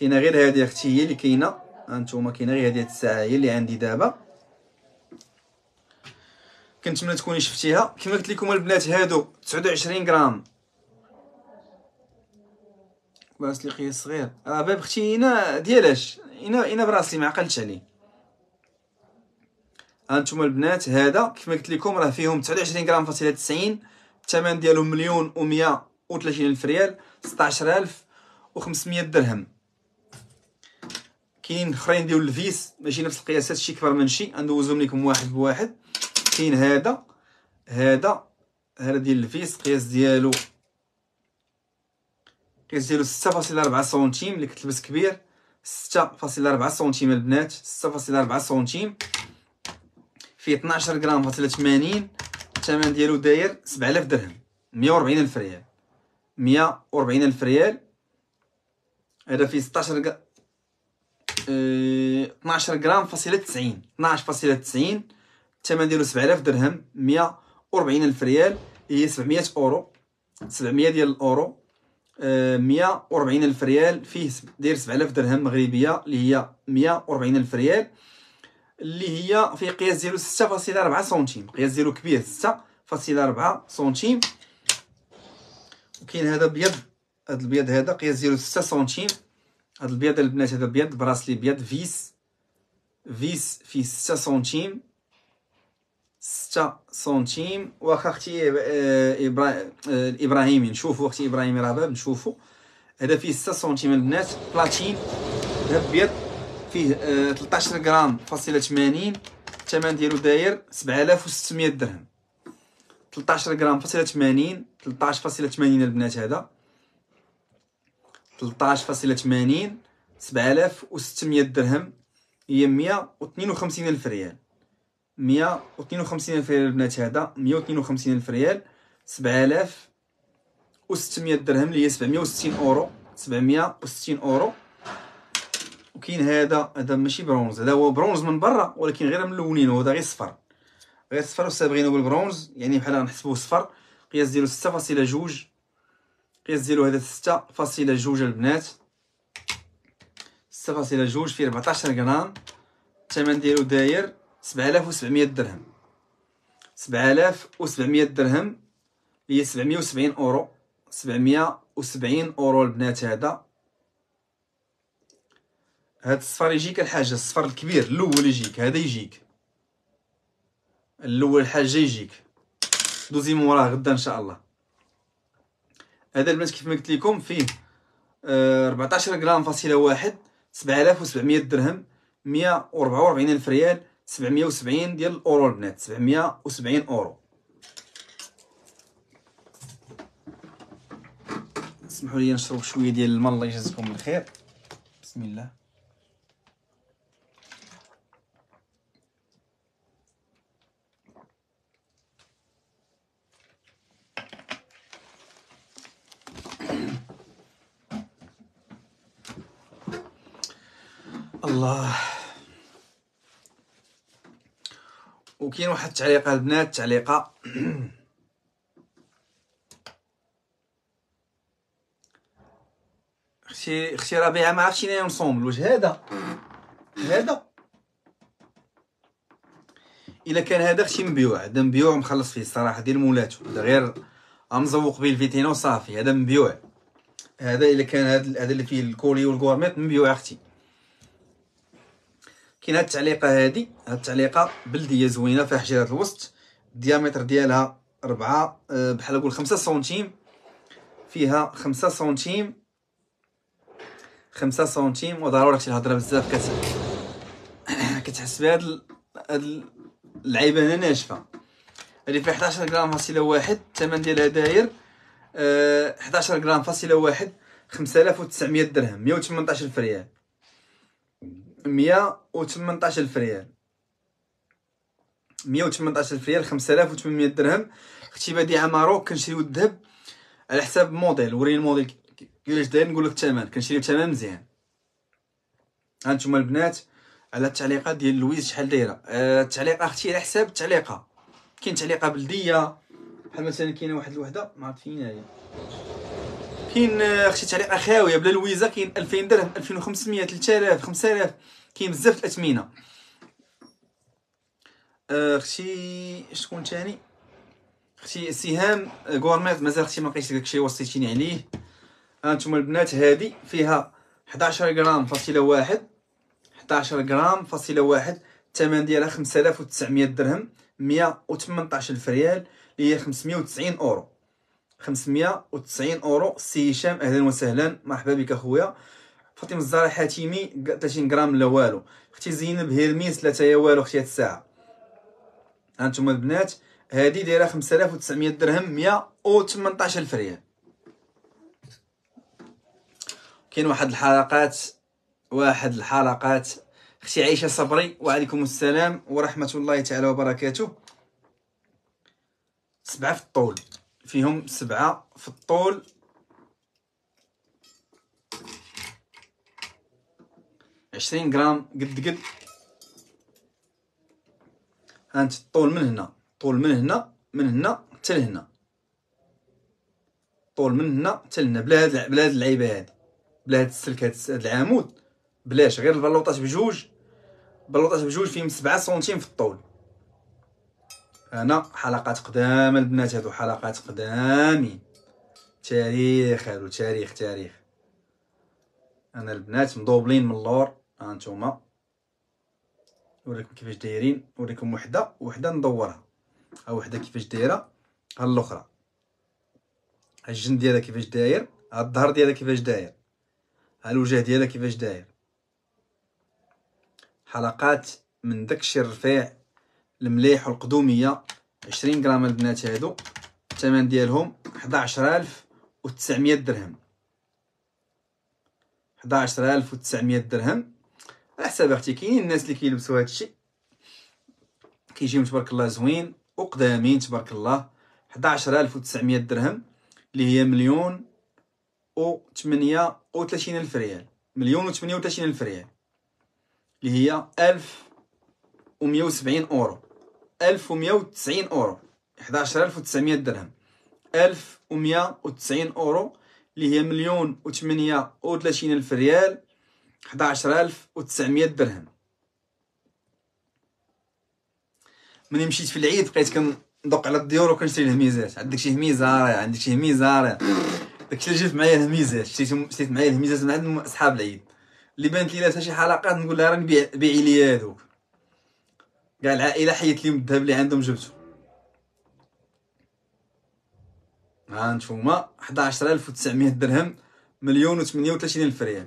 كاينة غير هادي أختي هي اللي كاينة هانتوما كاينة غير هادي الساعة هي اللي عندي دابا. كنتمنى تكوني شفتيها. كما قلت لكم البنات هادو 29 غرام. bracelet قياس صغير. راه باب أختي هنا ديالاش. هنا هنا bracelet ما عقلتش عليه. هانتوما البنات هذا كما قلت لكم راه فيهم 29 غرام فاصلة 90 الثمن ديالهم مليون و 130 ألف ريال. 16500 درهم. كاين اخرين ديال ال vis ماشي نفس القياسات شي كبر من شي ندوزهم لكم واحد بواحد. كاين هذا هذا هذا ديال ال vis قياس ديالو قياس ديالو ستة فاصل ربعة سنتيم اللي كتلبس كبير ستة فاصل ربعة سنتيم البنات ستة فاصل ربعة سنتيم. فيه 12 غرام فاصلة 80 الثمن ديالو داير 7000 درهم 140 ألف ريال. 140 ألف ريال. هذا فيه 16 غ... آه... 12 غرام فاصلة 90 12 فاصلة 90 الثمن ديالو 7000 درهم 140 ألف ريال هي 700 أورو. 700 ديال الأورو 140 ألف ريال فيه داير 7000 درهم مغربية اللي هي 140 ألف ريال اللي هي في قياس ديالو 6.4 سنتيم. قياس ديالو كبير 6.4 سنتيم. وكاين هذا بيض هذا البيض هذا قياس ديالو 6 سنتيم. هذا البيض البنات هذا بيض bracelet بيض vis vis فيه 6 سنتيم 6 سنتيم. واخا أختي آه، آه، إبراهيمي نشوفو أختي إبراهيمي راه باب نشوفو. هذا فيه 6 سنتيم البنات بلاتين. ذهب بيض فيه 13 آه، غرام فاصلة 80 الثمن ديالو داير 7600 درهم. 13 غرام فاصلة 80 13 فاصلة 80 البنات هذا. 13.80 7600 درهم هي 152 ألف ريال. 152 ألف ريال البنات هذا 152 ألف ريال 7600 درهم اللي هي 760 أورو 760 أورو. وكاين هذا هذا ماشي برونز هذا هو برونز من برا ولكن غير ملونين هذا غير صفر. غير صفر وصابغينه بالبرونز يعني بحال نحسبوه صفر قياس ديالو 6.2 كينزلوا هذا ستة فاصلة جوج البنات. ستة فاصلة جوج فيه ربعتاشر غرام. الثمن ديالو داير سبعلاف وسبعمية درهم. سبعلاف وسبعمية درهم. هي سبعمية وسبعين أورو. سبعمية وسبعين أورو البنات هذا. هاد الصفر يجيك الحاجة الصفر الكبير الأول يجيك هذا يجيك. الأول الحاجة يجيك. دوزي موراه غدا إن شاء الله. هذا البنات كيف ما قلت لكم فيه آه، 14 غرام فاصلة واحد 7700 درهم 144 ألف ريال 770 ديال الأورو البنات 770 أورو. اسمحوا لي نشرب شوية ديال الماء الله يجازيكم بالخير بسم الله. الله. وكاين واحد التعليقه البنات تعليقه [clears throat] أختي أختي ربيعة ما عرفتش أنا نصوم واش هذا؟ هذا؟ إلا كان هذا أختي مبيوع هذا مبيوع مخلص فيه الصراحة ديال مولاتو هذا غير مزوق به الفيتينا وصافي هذا مبيوع. هذا إلا كان هذا اللي فيه الكوري والكورميط مبيوع أختي. كاين هاد التعليقة هادي هاد التعليقة بلدية زوينة فيها حجيرة الوسط. الديامتر ديالها ربعة أه، بحال نقول خمسة سنتيم. فيها خمسة سنتيم. خمسة سنتيم وضروري خصني الهضرة بزاف. كت [clears throat] كتحس بهاد هاد اللعيبة هنا ناشفة. هادي فيها 11 غرام فاصلة واحد الثمن ديالها داير. أه 11 غرام فاصلة واحد 5900 درهم 118 ألف ريال. مية وتمنطاش الف ريال مية وتمنطاش الف ريال خمسة آلاف وثمانمية درهم. أختي بديعة ماروك كنشريو الذهب على حساب موديل وريني الموديل كيفاش داير نقول لك الثمن. كنشريو بثمن مزيان. هانتوما البنات على التعليقات ديال لويز شحال دايرة. آه التعليقة أختي على حساب التعليقة. كاين تعليقة بلدية بحال مثلا كاينة واحد الوحدة ما عرفت فين هي. كاين آه، أختي تعليقه خاويه بلا لويزة كاين 2000 درهم 2500 3000 5000 كاين بزاف الأثمنة. آه، أختي شكون تاني؟ أختي سهام غورميت مازال أختي ما لقيتش داكشي وصيتيني عليه. هانتوما البنات هادي فيها 11 غرام فاصلة واحد 11 غرام فاصلة واحد الثمن ديالها 5900 درهم 118 ألف ريال اللي هي 590 أورو. 590 أورو. سي هشام أهلا وسهلا. مرحبا بك أخويا. فاطمة الزهراء حاتمي 30 غرام لا والو. أختي زينب هيرميس لا تا والو أختي هاد الساعة. هانتوما البنات هادي دايرة 5900 درهم 118 ألف ريال. كاين واحد الحلقات واحد الحلقات. أختي عائشه صبري وعليكم السلام ورحمة الله تعالى وبركاته. سبعة في الطول. فيهم سبعة في الطول. عشرين غرام قد قد. هانت الطول من هنا طول من هنا من هنا حتى لهنا طول من هنا حتى لهنا بلا هاد بلا هاد اللعيبه هادي بلا هاد السلك هاد العمود بلاش غير البلوطات بجوج. بلوطات بجوج فيهم سبعة سنتيم في الطول. أنا حلقات قدام البنات هادو حلقات قدامين تاريخ هادو تاريخ تاريخ. أنا البنات مضوبلين من اللور هانتوما نوريكم كيفاش دايرين نوريكم وحدة وحدة ندورها. ها وحدة كيفاش دايرة ها الأخرى. ها الجن ديالها كيفاش داير ها الظهر ديالها كيفاش داير ها الوجه ديالها كيفاش داير. حلقات من داكشي الرفيع. المليح والقدومية. 20 غرام البنات هادو. الثمن ديالهم 11900 درهم. 11900 درهم. على حساب أختي كاينين الناس اللي كيلبسوا هذا الشيء. كيجيو تبارك الله زوين وقدامين تبارك الله. 11900 درهم اللي هي مليون و 38 ألف ريال. مليون و 38 ألف ريال. اللي هي 1170 أورو. 1190 أورو. 11900 درهم. 1190 أورو اللي هي مليون و 38 ألف ريال 11900 درهم. ملي مشيت في العيد؟ بقيت كندق على الديور وكنشري الهميزات عندك شي هميزه عندك شي هميزه داكشي اللي جبت معايا الهميزات شريت شريت معايا الهميزات من عند أصحاب العيد. اللي بانت لي لها شي حلقات نقول لها راه بيعي لي هذوك كاع العائله حيت لي الذهب اللي عندهم جبتو. ها نتوما 11900 درهم مليون و 38 ألف ريال.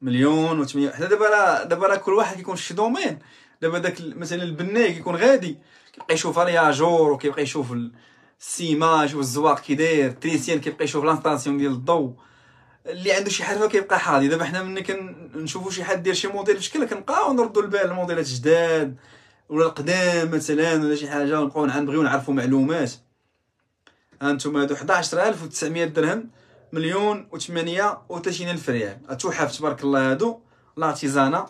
مليون و 800 حنا دابا راه دابا راه كل واحد كيكون في شي domaine. دابا داك مثلا البناي كيكون غادي. كيبقى يشوف الياجور وكيبقى يشوف السيما يشوف الزواق كي داير. électricien كيبقى يشوف l'installation ديال الضو. اللي عنده شي حرفه كيبقى حاضي. دابا حنا ملي كنشوفوا شي حد دير شي موديل بشكل كنبقاو نردوا البال الموديلات الجداد ولا القدام مثلا ولا شي حاجة ونبقاو نبغيو نعرفوا معلومات. هانتوما هادو 11900 درهم مليون و 38 ألف ريال. التحف تبارك الله هادو لارتيزانا.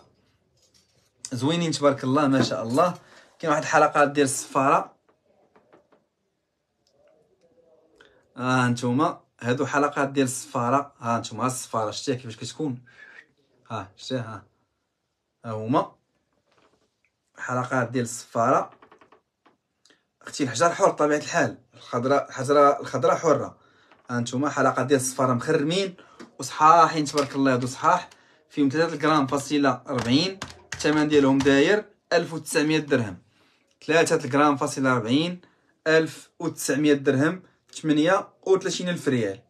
زوينين تبارك الله ما شاء الله. كاين واحد الحلقات ديال الصفاره ها انتوما هادو حلقات ديال الصفاره ها انتوما الصفاره شتيها كيفاش كتكون؟ ها شتيها ها. هما. حلقات ديال الصفاره أختي الحجر حر طبيعة الحال. الخضراء الحجرة الخضراء حرة. ها انتوما حلقات ديال الصفاره مخرمين. وصحاحين تبارك الله هادو صحاح. فيهم 3 غرام فاصلة 40 الثمن ديالهم داير 1900 درهم. 3 غرام فاصلة 40 1900 درهم. 38 ألف ريال.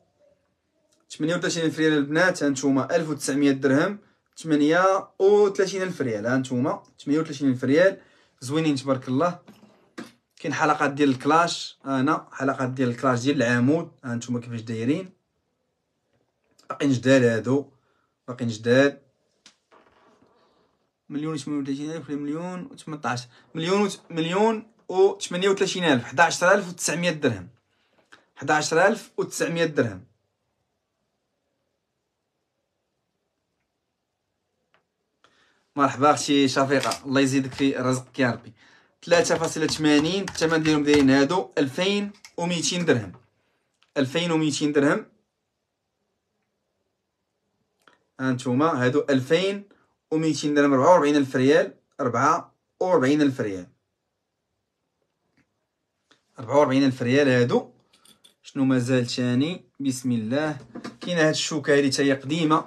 38 ألف ريال البنات هانتوما 1900 درهم. 38 ألف ريال هانتوما 38 ألف ريال. زوينين تبارك الله. كاين حلقات ديال الكلاش أنا حلقات ديال الكلاش ديال العمود هانتوما كيفاش دايرين. باقيين جداد هادو باقيين جداد مليون و 38 ألف مليون و 18 مليون و مليون و 38 ألف 11900 درهم. 11900 درهم. مرحبا أختي شفيقة الله يزيدك في رزقك يا ربي. 3.80 الثمن ديالهم دايرين هادو 2200 درهم. 2200 درهم. هانتوما هادو 2200 درهم 44 ألف ريال 44 ألف ريال. 44 ألف ريال هادو. شنو مازال تاني؟ بسم الله. كاينة هاد الشوكة هادي حتى هي قديمة.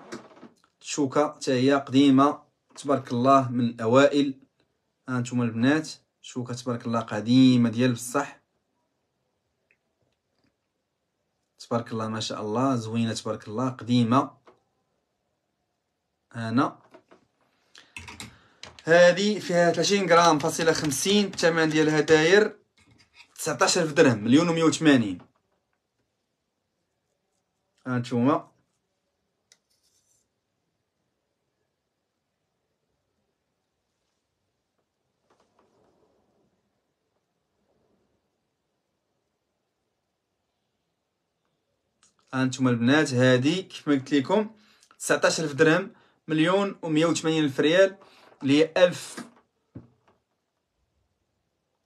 الشوكة حتى هي قديمة. تبارك الله من الأوائل. هانتوما البنات شوكة تبارك الله قديمة ديال بصح. تبارك الله ما شاء الله زوينة تبارك الله قديمة. هنا. هذه فيها 30 غرام فاصلة 50 الثمن ديالها داير 19000 درهم مليون و 180 هانتوما هانتوما البنات هادي كيف ما قلت لكم 19000 درهم مليون و 180 ألف ريال اللي هي 1000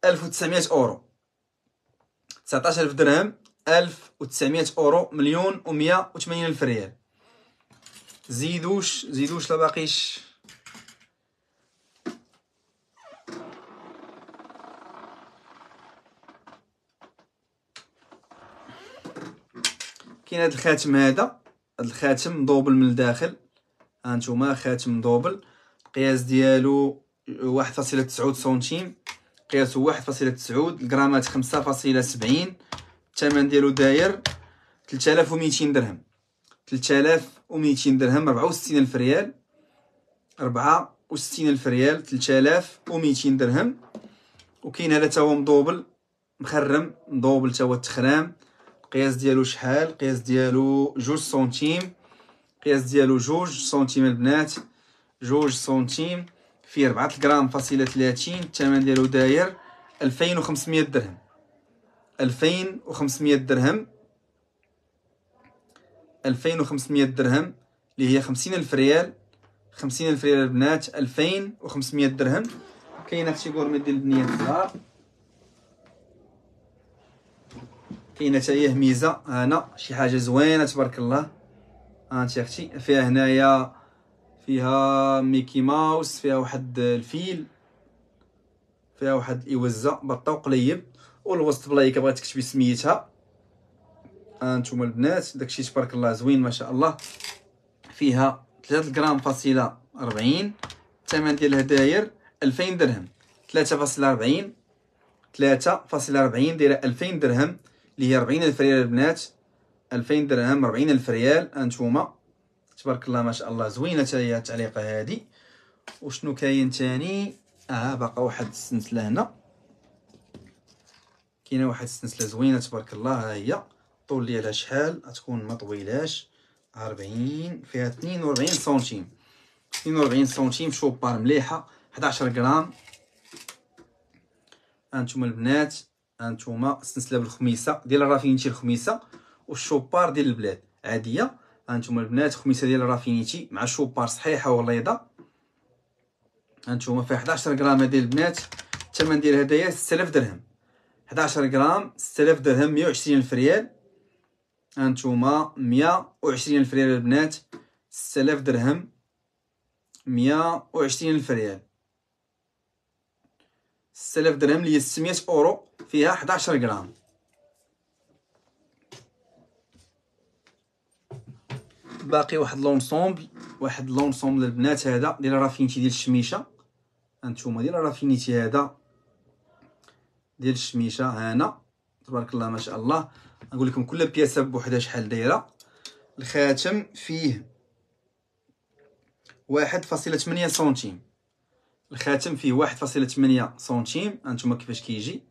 1900 أورو. 19000 درهم 1900 أورو مليون و 180 ألف ريال. زيدوش زيدوش لا باقيش. كاين هذا الخاتم هذا هذا الخاتم مضوبل من الداخل. هانتوما خاتم مضوبل القياس ديالو واحد فاصلة تسعود سنتيم. قياسو واحد فاصلة تسعود الغرامات خمسة فاصلة سبعين. الثمن ديالو داير تلتالاف وميتين درهم. تلتالاف وميتين درهم ربعة وستين ألف ريال. ربعة وستين ألف ريال تلتالاف وميتين درهم. وكاين هذا تا هو مضوبل مخرم مضوبل تا هو التخرام القياس ديالو شحال؟ القياس ديالو جوج سنتيم. القياس ديالو جوج سنتيم البنات. جوج سنتيم فيه ربعة غرام فاصلة تلاتين الثمن ديالو داير ألفين وخمسمية درهم. ألفين وخمسمية درهم. ألفين وخمسمية درهم اللي هي خمسين ألف ريال. 50 ألف ريال البنات 2500 درهم. كاينة أختي غورمي ديال البنيات الصغار كاينة حتى هي ميزة هنا شي حاجة زوينة تبارك الله. هانتي أختي فيها هنايا فيها ميكي ماوس فيها واحد الفيل فيها واحد الإوزة بطة وقليب. والوسط بلايكه بغات تكتبي سميتها. هانتوما البنات داكشي تبارك الله زوين ما شاء الله. فيها 3 غرام فاصله 40 الثمن ديالها داير 2000 درهم. 3.40 3.40 دايرة 2000 درهم اللي هي 40 ألف ريال البنات. 2000 درهم 40 ألف ريال. هانتوما تبارك الله ما شاء الله زوينة حتى هي التعليقة هذه وشنو كاين تاني؟ آه باقا واحد السنسله هنا كاينة واحد السنسله زوينة تبارك الله ها هي الطول ديالها شحال؟ غتكون ما طويلاش. 40 فيها 42 سنتيم. 42 سنتيم Chopard مليحة. 11 غرام. هانتوما البنات هانتوما السلسله بالخميسة. ديال الرافينيتي الخميسة وال Chopard ديال البلاد. عادية. هانتوما البنات خميسة ديال الرافينيتي. مع Chopard صحيحة وغليظه هانتوما فيها 11 غرام ديال البنات. الثمن ديال هدايا 6000 درهم. 11 غرام 6000 درهم 120 ألف ريال. هانتوما 120 ألف ريال البنات 6000 درهم 120 ألف ريال. 6000 درهم اللي هي 600 أورو فيها 11 غرام. باقي واحد l'ensemble واحد l'ensemble البنات هذا ديال رافينيتي ديال الشميشة. هانتوما ديال رافينيتي هذا. ديال الشميشة هنا. تبارك الله ما شاء الله. نقول لكم كل بياسة بوحدها شحال دايرة. الخاتم فيه واحد فاصلة ثمانية سنتيم. الخاتم فيه واحد فاصلة ثمانية سنتيم. هانتوما كيفاش كيجي؟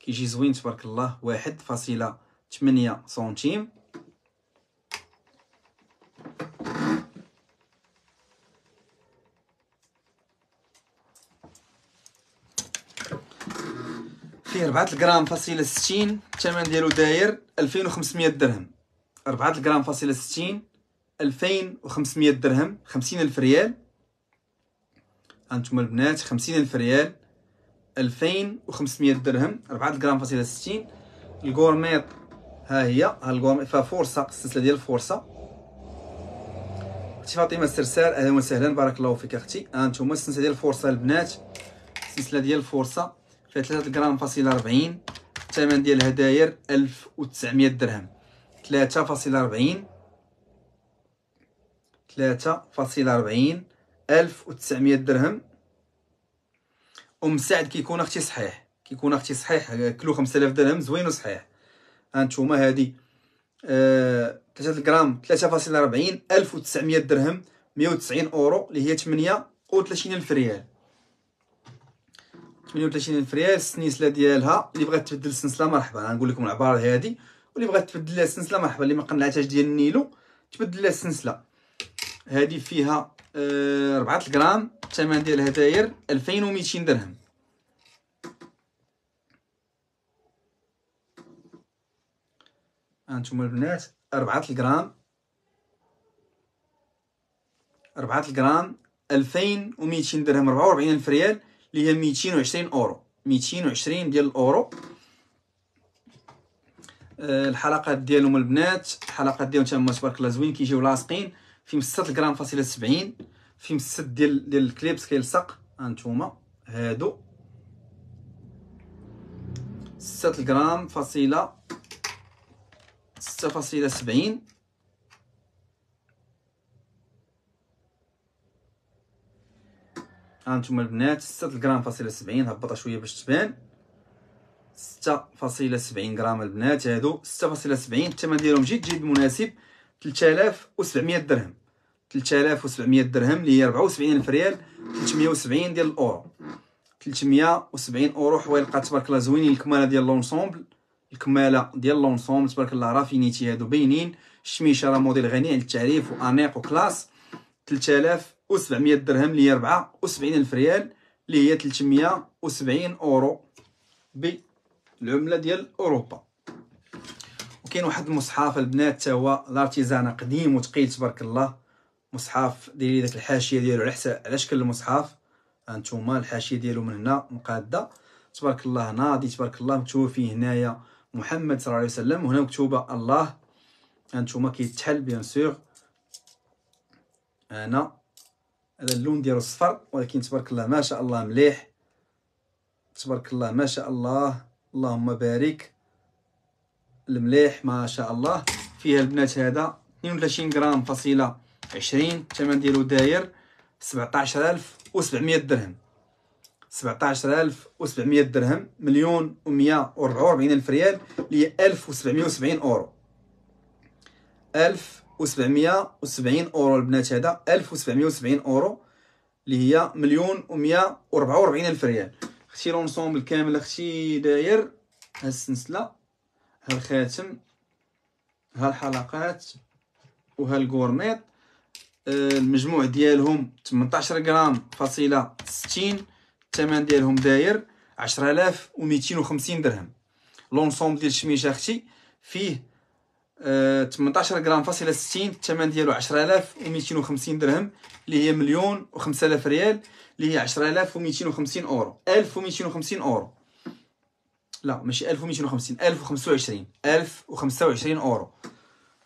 كيجي زوين تبارك الله. واحد فاصلة ثمانية سنتيم. فيه ربعة الغرام فاصلة ستين الثمن ديالو داير ألفين وخمسمية درهم. ربعة الغرام فاصلة ستين ألفين وخمسمية درهم خمسين ألف ريال. هانتوما البنات خمسين ألف ريال ألفين وخمسمية درهم. ربعة الغرام فاصلة ستين. الكورميط ها هي ها الكورميط فيها فرصة السلسلة ديال الفرصة. أختي فاطمة السرسال أهلا وسهلا. بارك الله فيك أختي. هانتوما السلسلة ديال الفرصة البنات السلسلة ديال الفرصة. فيها 3 غرام فاصلة 40 الثمن ديالها داير 1900 درهم. 3.40 3.40 1900 درهم. أم سعد كيكون أختي صحيح. كيكون أختي صحيح. كيلو 5000 درهم زوين وصحيح. هانتوما هادي. آه 3 غرام 3.40 1900 درهم 190 أورو اللي هي 38 ألف ريال. 38 الف ريال السنسله ديالها اللي بغات تبدل السنسلة مرحبا. غنقول لكم العبارة هذه واللي بغات تبدل لها السنسلة مرحبا. اللي ما قنعتهاش ديال النيلو تبدل لها السنسلة. هذه فيها آه 4 غرام الثمن ديالها داير 2200 درهم. هانتوما البنات 4 غرام 4 غرام 2200 درهم. 44 الف ريال اللي هي 220 أورو. 220 ديال الأورو. آه، الحلقات ديالهم البنات الحلقات ديالهم تما تبارك الله زوين كيجيو لاصقين. فيهم 6 غرام فاصلة 70 فيهم 6 ديال ديال ال clips كيلصق. هانتوما هادو. 6 غرام فاصله 6 فاصلة 70 هانتوما البنات 6 غرام فاصلة 70 هبطها شوية باش تبان. 6.70 غرام البنات هادو 6.70 الثمن ديالهم جد جد مناسب 3700 درهم. 3700 درهم اللي هي 74 ألف ريال 370 ديال الأورو. 370 أورو حويلقات تبارك الله زوينين الكمالة ديال l'ensemble. الكمالة ديال l'ensemble تبارك الله راه infinity هادو باينين. الشميشة راه موديل غني عن التعريف وأنيق و classe. 3700 درهم اللي هي 74 ألف ريال اللي هي 370 أورو بالعملة ديال أوروبا. وكاين واحد المصحف البنات حتى هو l'artisanat قديم وثقيل تبارك الله. مصحف ديري داك الحاشية ديالو على حساب على شكل المصحف. هانتوما الحاشية ديالو من هنا مقادة. تبارك الله ناضي تبارك الله مكتوب فيه هنايا محمد صلى الله عليه وسلم. وهنا مكتوبة الله. هانتوما كيتحل بيان سور. أنا هذا اللون ديالو الصفر ولكن تبارك الله ما شاء الله مليح. تبارك الله ما شاء الله. اللهم بارك. المليح ما شاء الله. فيها البنات هذا 32 غرام فاصلة 20 الثمن ديالو داير 17700 درهم. 17700 درهم مليون و144 ألف ريال اللي هي 1770 أورو. 1770 أورو. البنات هذا 1770 أورو اللي هي مليون و144 ألف ريال. أختي l'ensemble كامل أختي داير ها السلسلة ها الخاتم ها الحلقات وها ال gourmette. آه، المجموع ديالهم 18 غرام فاصلة 60 الثمن ديالهم داير 10250 درهم. l'ensemble ديال الشميشة أختي فيه 18 آه، غرام فاصلة 60 الثمن ديالو 10250 درهم اللي هي مليون و5000 ريال اللي هي 10250 أورو. 1250 أورو. لا ماشي 1250 1025 1025 أورو.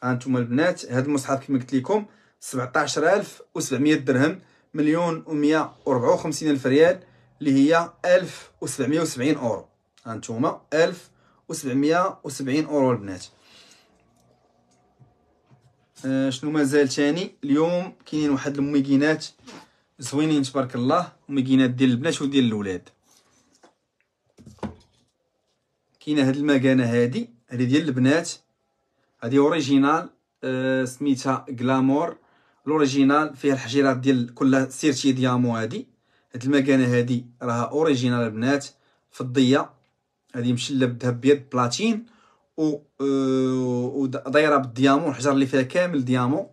هانتوما البنات هاد المصحف كما قلت لكم 17700 درهم مليون و154 ألف ريال اللي هي 1770 أورو. هانتوما 1770 أورو البنات. آه شنو مازال تاني؟ اليوم كاينين واحد الميكينات زوينين تبارك الله ميكينات ديال البنات وديال الاولاد كاينة هاد المكانة هادي هادي ديال البنات. هادي original آه سميتها Glamour ال original فيها الحجيرات ديال كلها serti diamant هادي. هاد المكانة هادي راها original البنات فضية. هادي مشلة بالذهب بيض بلاتين. و ودايره بال diamant الحجر اللي فيها كامل diamant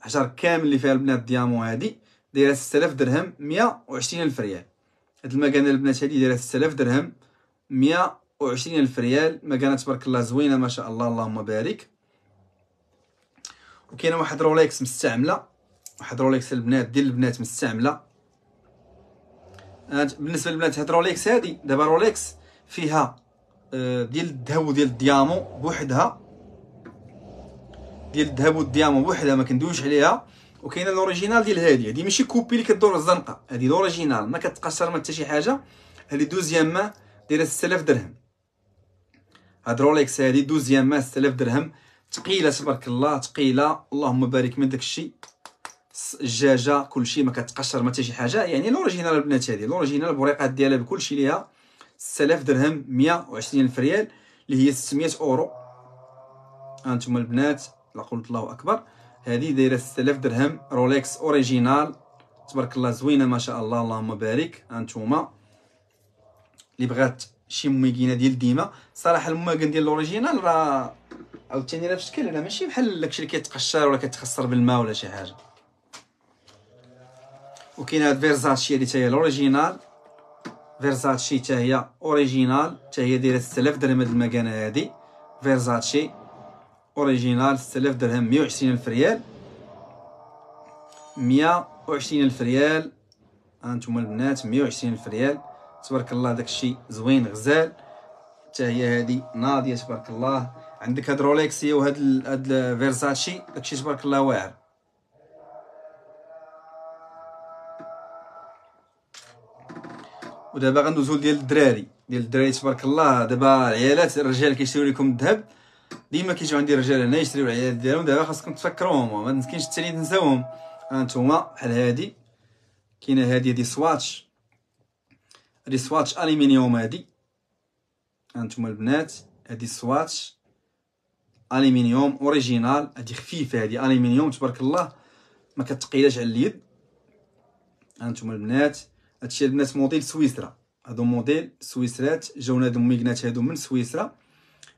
حجر كامل اللي فيها البنات diamant هادي دايرة 6000 درهم 120 ألف ريال. هاد المكانه البنات هادي دايرة 6000 درهم 120 ألف ريال. مكانه تبارك الله زوينة ما شاء الله اللهم بارك. وكاينة واحد Rolex مستعملة واحد Rolex البنات ديال البنات مستعملة. بالنسبة للبنات هاد Rolex هادي دابا Rolex فيها ديال الذهب وديال ال diamant بوحدها. ديال الذهب وال diamant بوحدها ما كندويش عليها. وكاينة ال original ديال هادي. هادي ماشي copie اللي كدور الزنقة. هادي ال original ما كتقشر ما حتى شي حاجة. هادي deuxième main دايرة 6000 درهم. هاد Rolex هادي deuxième main 6000 درهم. ثقيله تبارك الله ثقيله اللهم بارك من داكشي الجاجه كلشي ما كتقشر ما حتى شي حاجة. يعني ال original البنات هادي. ال original البريقات ديالها بكلشي ليها. 6000 درهم 120 ألف ريال اللي هي 600 أورو. هانتوما البنات لا قلت الله أكبر. هذه دايرة 6000 درهم Rolex original. تبارك الله زوينة ما شاء الله اللهم بارك. هانتوما اللي بغات شي ميكينه ديال ديما. صراحة الماكن ديال ال original راه عاوتاني راه في شكل راه ماشي بحال داكشي اللي كيتقشر ولا كيتخسر بالماء ولا شي حاجة. وكاين هاد فيرزاتشي اللي تاهي ال original. Versace حتى هي original حتى هي دايره 6000 درهم هاد المكانه هادي Versace original 6000 درهم 120 الف ريال 120 الف ريال هانتوما البنات 120 الف ريال تبارك الله داكشي زوين غزال حتى هي هادي ناضيه تبارك الله عندك هاد Rolex وهاد هاد فيرزاتشي داكشي تبارك الله واعر ودابا غندوزو ديال الدراري ديال الدراري تبارك الله. دابا العيالات الرجال كيشريو لكم الذهب. ديما كيجيو عندي الرجال هنا يشريو العيالات ديالهم. دابا خاصكم تفكروهم ما يمكنش حتى تنساوهم. هانتوما بحال هادي. كاينة هادي هادي Swatch هادي Swatch الومنيوم هادي. هانتوما البنات هادي Swatch الومنيوم original هادي خفيفة هادي الومنيوم تبارك الله. ما كتقيلاش على اليد. هانتوما البنات. هادشي البنات موديل سويسرا هادو موديل سويسرات جاونا هادو الميكنات هادو من سويسرا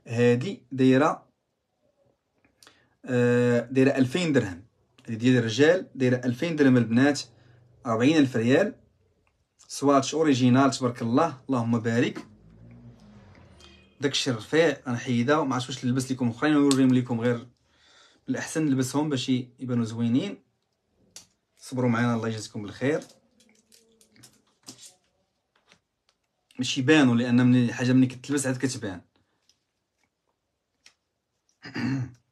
هادي دايره دايره 2000 درهم هادي ديال الرجال دايره 2000 درهم البنات 40000 ريال Swatch original تبارك الله اللهم بارك داكشي الرفيع غنحيدها وما عرفتش واش نلبس لكم اخرين ونوريهم لكم غير الاحسن نلبسهم باش يبانوا زوينين صبروا معنا الله يجزيكم بالخير باش يبانوا لأن من الحاجة ملي كتلبس عاد كتبان. [clears throat]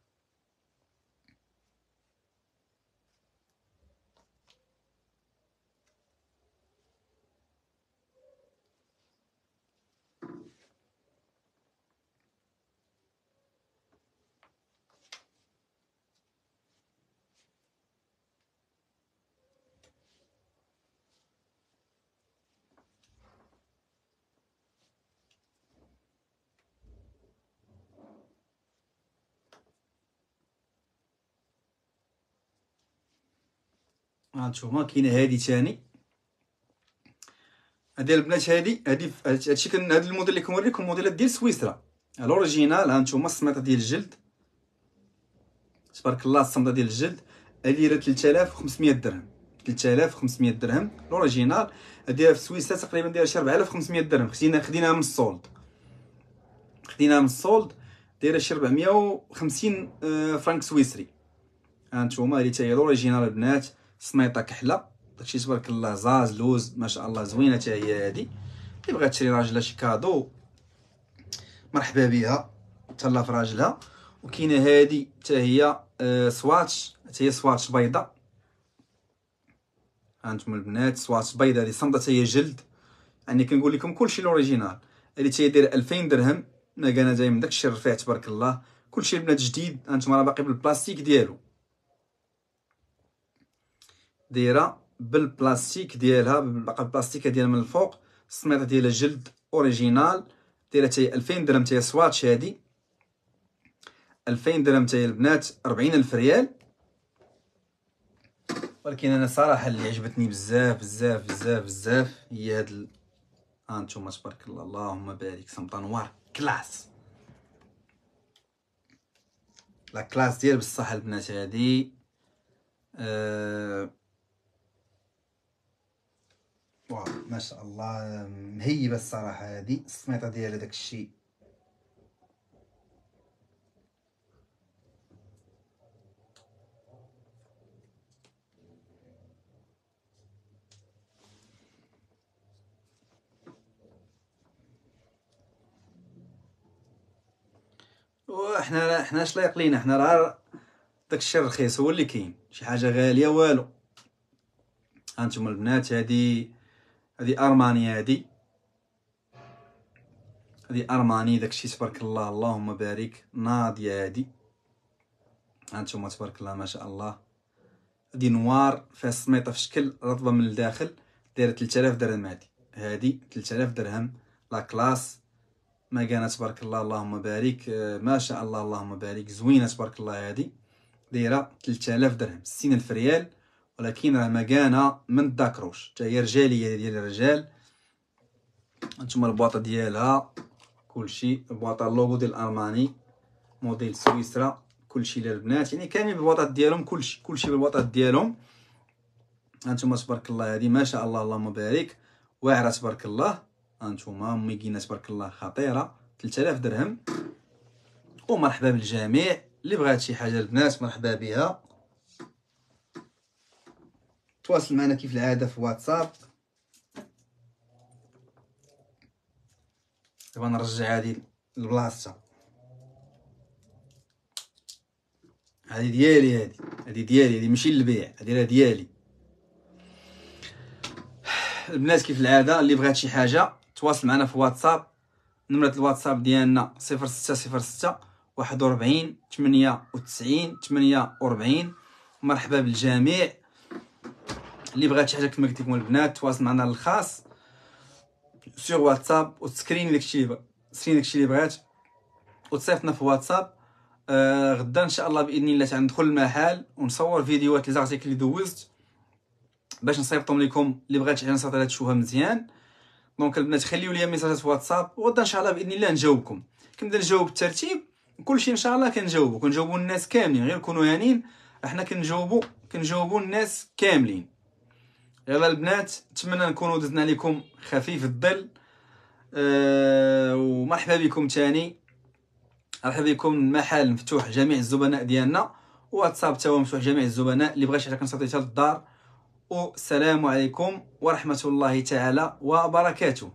هانتوما كاينة هادي تاني هادي البنات هادي هادي هادشي كان هاد الموديل اللي كنوريكم موديلات ديال سويسرا ال original هانتوما السميطه ديال الجلد تبارك الله السميطة ديال الجلد هادي راه 3500 درهم. 3500 درهم. ال original هادي في سويسرا تقريبا دايره شي 4500 درهم. خدينا خديناها من ال solde خديناها من ال solde دايره شي 450 آه، فرانك سويسري هانتوما هادي حتى هي ال original البنات سميطه كحله داكشي تبارك الله زاز لوز ما شاء الله زوينة حتى هي هادي. اللي بغات تشري راجلها شي cadeau مرحبا بها تهلا في راجلها. وكاينة هادي حتى هي آه Swatch. حتى هي Swatch بيضاء هانتوما البنات Swatch بيضاء هادي سميطة حتى هي جلد. يعني كنقول لكم كلشي ال original. هادي حتى هي دايرة 2000 درهم. ما كان جاي من داكشي الرفيع تبارك الله. كلشي البنات جديد. هانتوما راه باقي بالبلاستيك ديالو. دايرة بالبلاستيك ديالها باقا البلاستيك ديالها من الفوق السميطه ديالها جلد original. دايرة حتى 2000 درهم حتى Swatch هادي. 2000 درهم حتى البنات 40000 ريال. ولكن أنا صراحة اللي عجبتني بزاف بزاف بزاف بزاف هي هاد ال... ها أنتم تبارك الله اللهم بارك سمطه noir classe. لا كلاس ديال بصح البنات هادي. أه واو ما شاء الله. مهيبه الصراحه هذه السميطة ديال داك الشيء. وحنا حنا اش لايق لينا حنا راه داكشي الرخيص هو اللي كاين. شي حاجة غالية والو. هانتوما البنات هادي هذه أرماني هذه هذه أرماني داكشي تبارك الله. اللهم بارك. ناضيه هذه هانتوما تبارك الله ما شاء الله. هذه نوار فيها السميطه في شكل رطبة من الداخل. دايرة 3000 درهم هذه هذه 3000 درهم. لا كلاس. ما كانت تبارك الله. اللهم بارك. ما شاء الله. اللهم بارك. زوينة تبارك الله هذه دايرة 3000 درهم. 60000 ريال. ولكن راه مكانه من الداكروش حتى هي رجاليه ديال الرجال. هانتوما البواطة ديالها كلشي. البواطة اللوغو ديال الارماني موديل سويسرا كلشي للبنات يعني كامل بالبواطات ديالهم كلشي كلشي بالبواطات ديالهم. هانتوما تبارك الله هذه ما شاء الله اللهم بارك. واعرة تبارك الله. هانتوما ميكينه تبارك الله خطيرة. 3000 درهم. ومرحبا بالجميع. اللي بغات شي حاجة البنات مرحبا بها. تواصل معنا كيف العاده في واتساب. دابا نرجع هذه لبلاصتها هذه ديالي هذه هذه ديالي هذه ماشي للبيع هذه راه ديالي. البنات كيف العادة؟ اللي بغات شي حاجة تواصل معنا في واتساب. نمرة الواتساب ديالنا صفر ستة صفر ستة واحد وربعين تمنية وتسعين تمنية وربعين مرحبا بالجميع. اللي بغات شي حاجة كما قلت لكم البنات تواصل معنا الخاص سور واتساب وتسكرين داكشي اللي تسكرين داكشي اللي بغات وتصيفطنا في واتساب. آه غدا إن شاء الله بإذن الله تندخل المحل ونصور فيديوهات les articles اللي دوزت باش نصيفطهم لكم اللي بغات شي حاجة نصيفطها تشوفها مزيان. donc البنات خليو les messages في واتساب وغدا إن شاء الله بإذن الله نجاوبكم. كنبدأ نجاوب بالترتيب. كلشي إن شاء الله كنجاوبو. كنجاوبو الناس كاملين غير كونوا هانين أحنا كنجاوبو كنجاوبو الناس كاملين. يلا البنات نتمنى نكونوا دزنا لكم خفيف الظل. أه ومرحبا بكم تاني. مرحبا بكم المحل مفتوح جميع الزبناء ديالنا. واتساب تا هو مفتوح جميع الزبناء اللي بغى حاجة كنصيفط للدار. والسلام عليكم ورحمة الله تعالى وبركاته.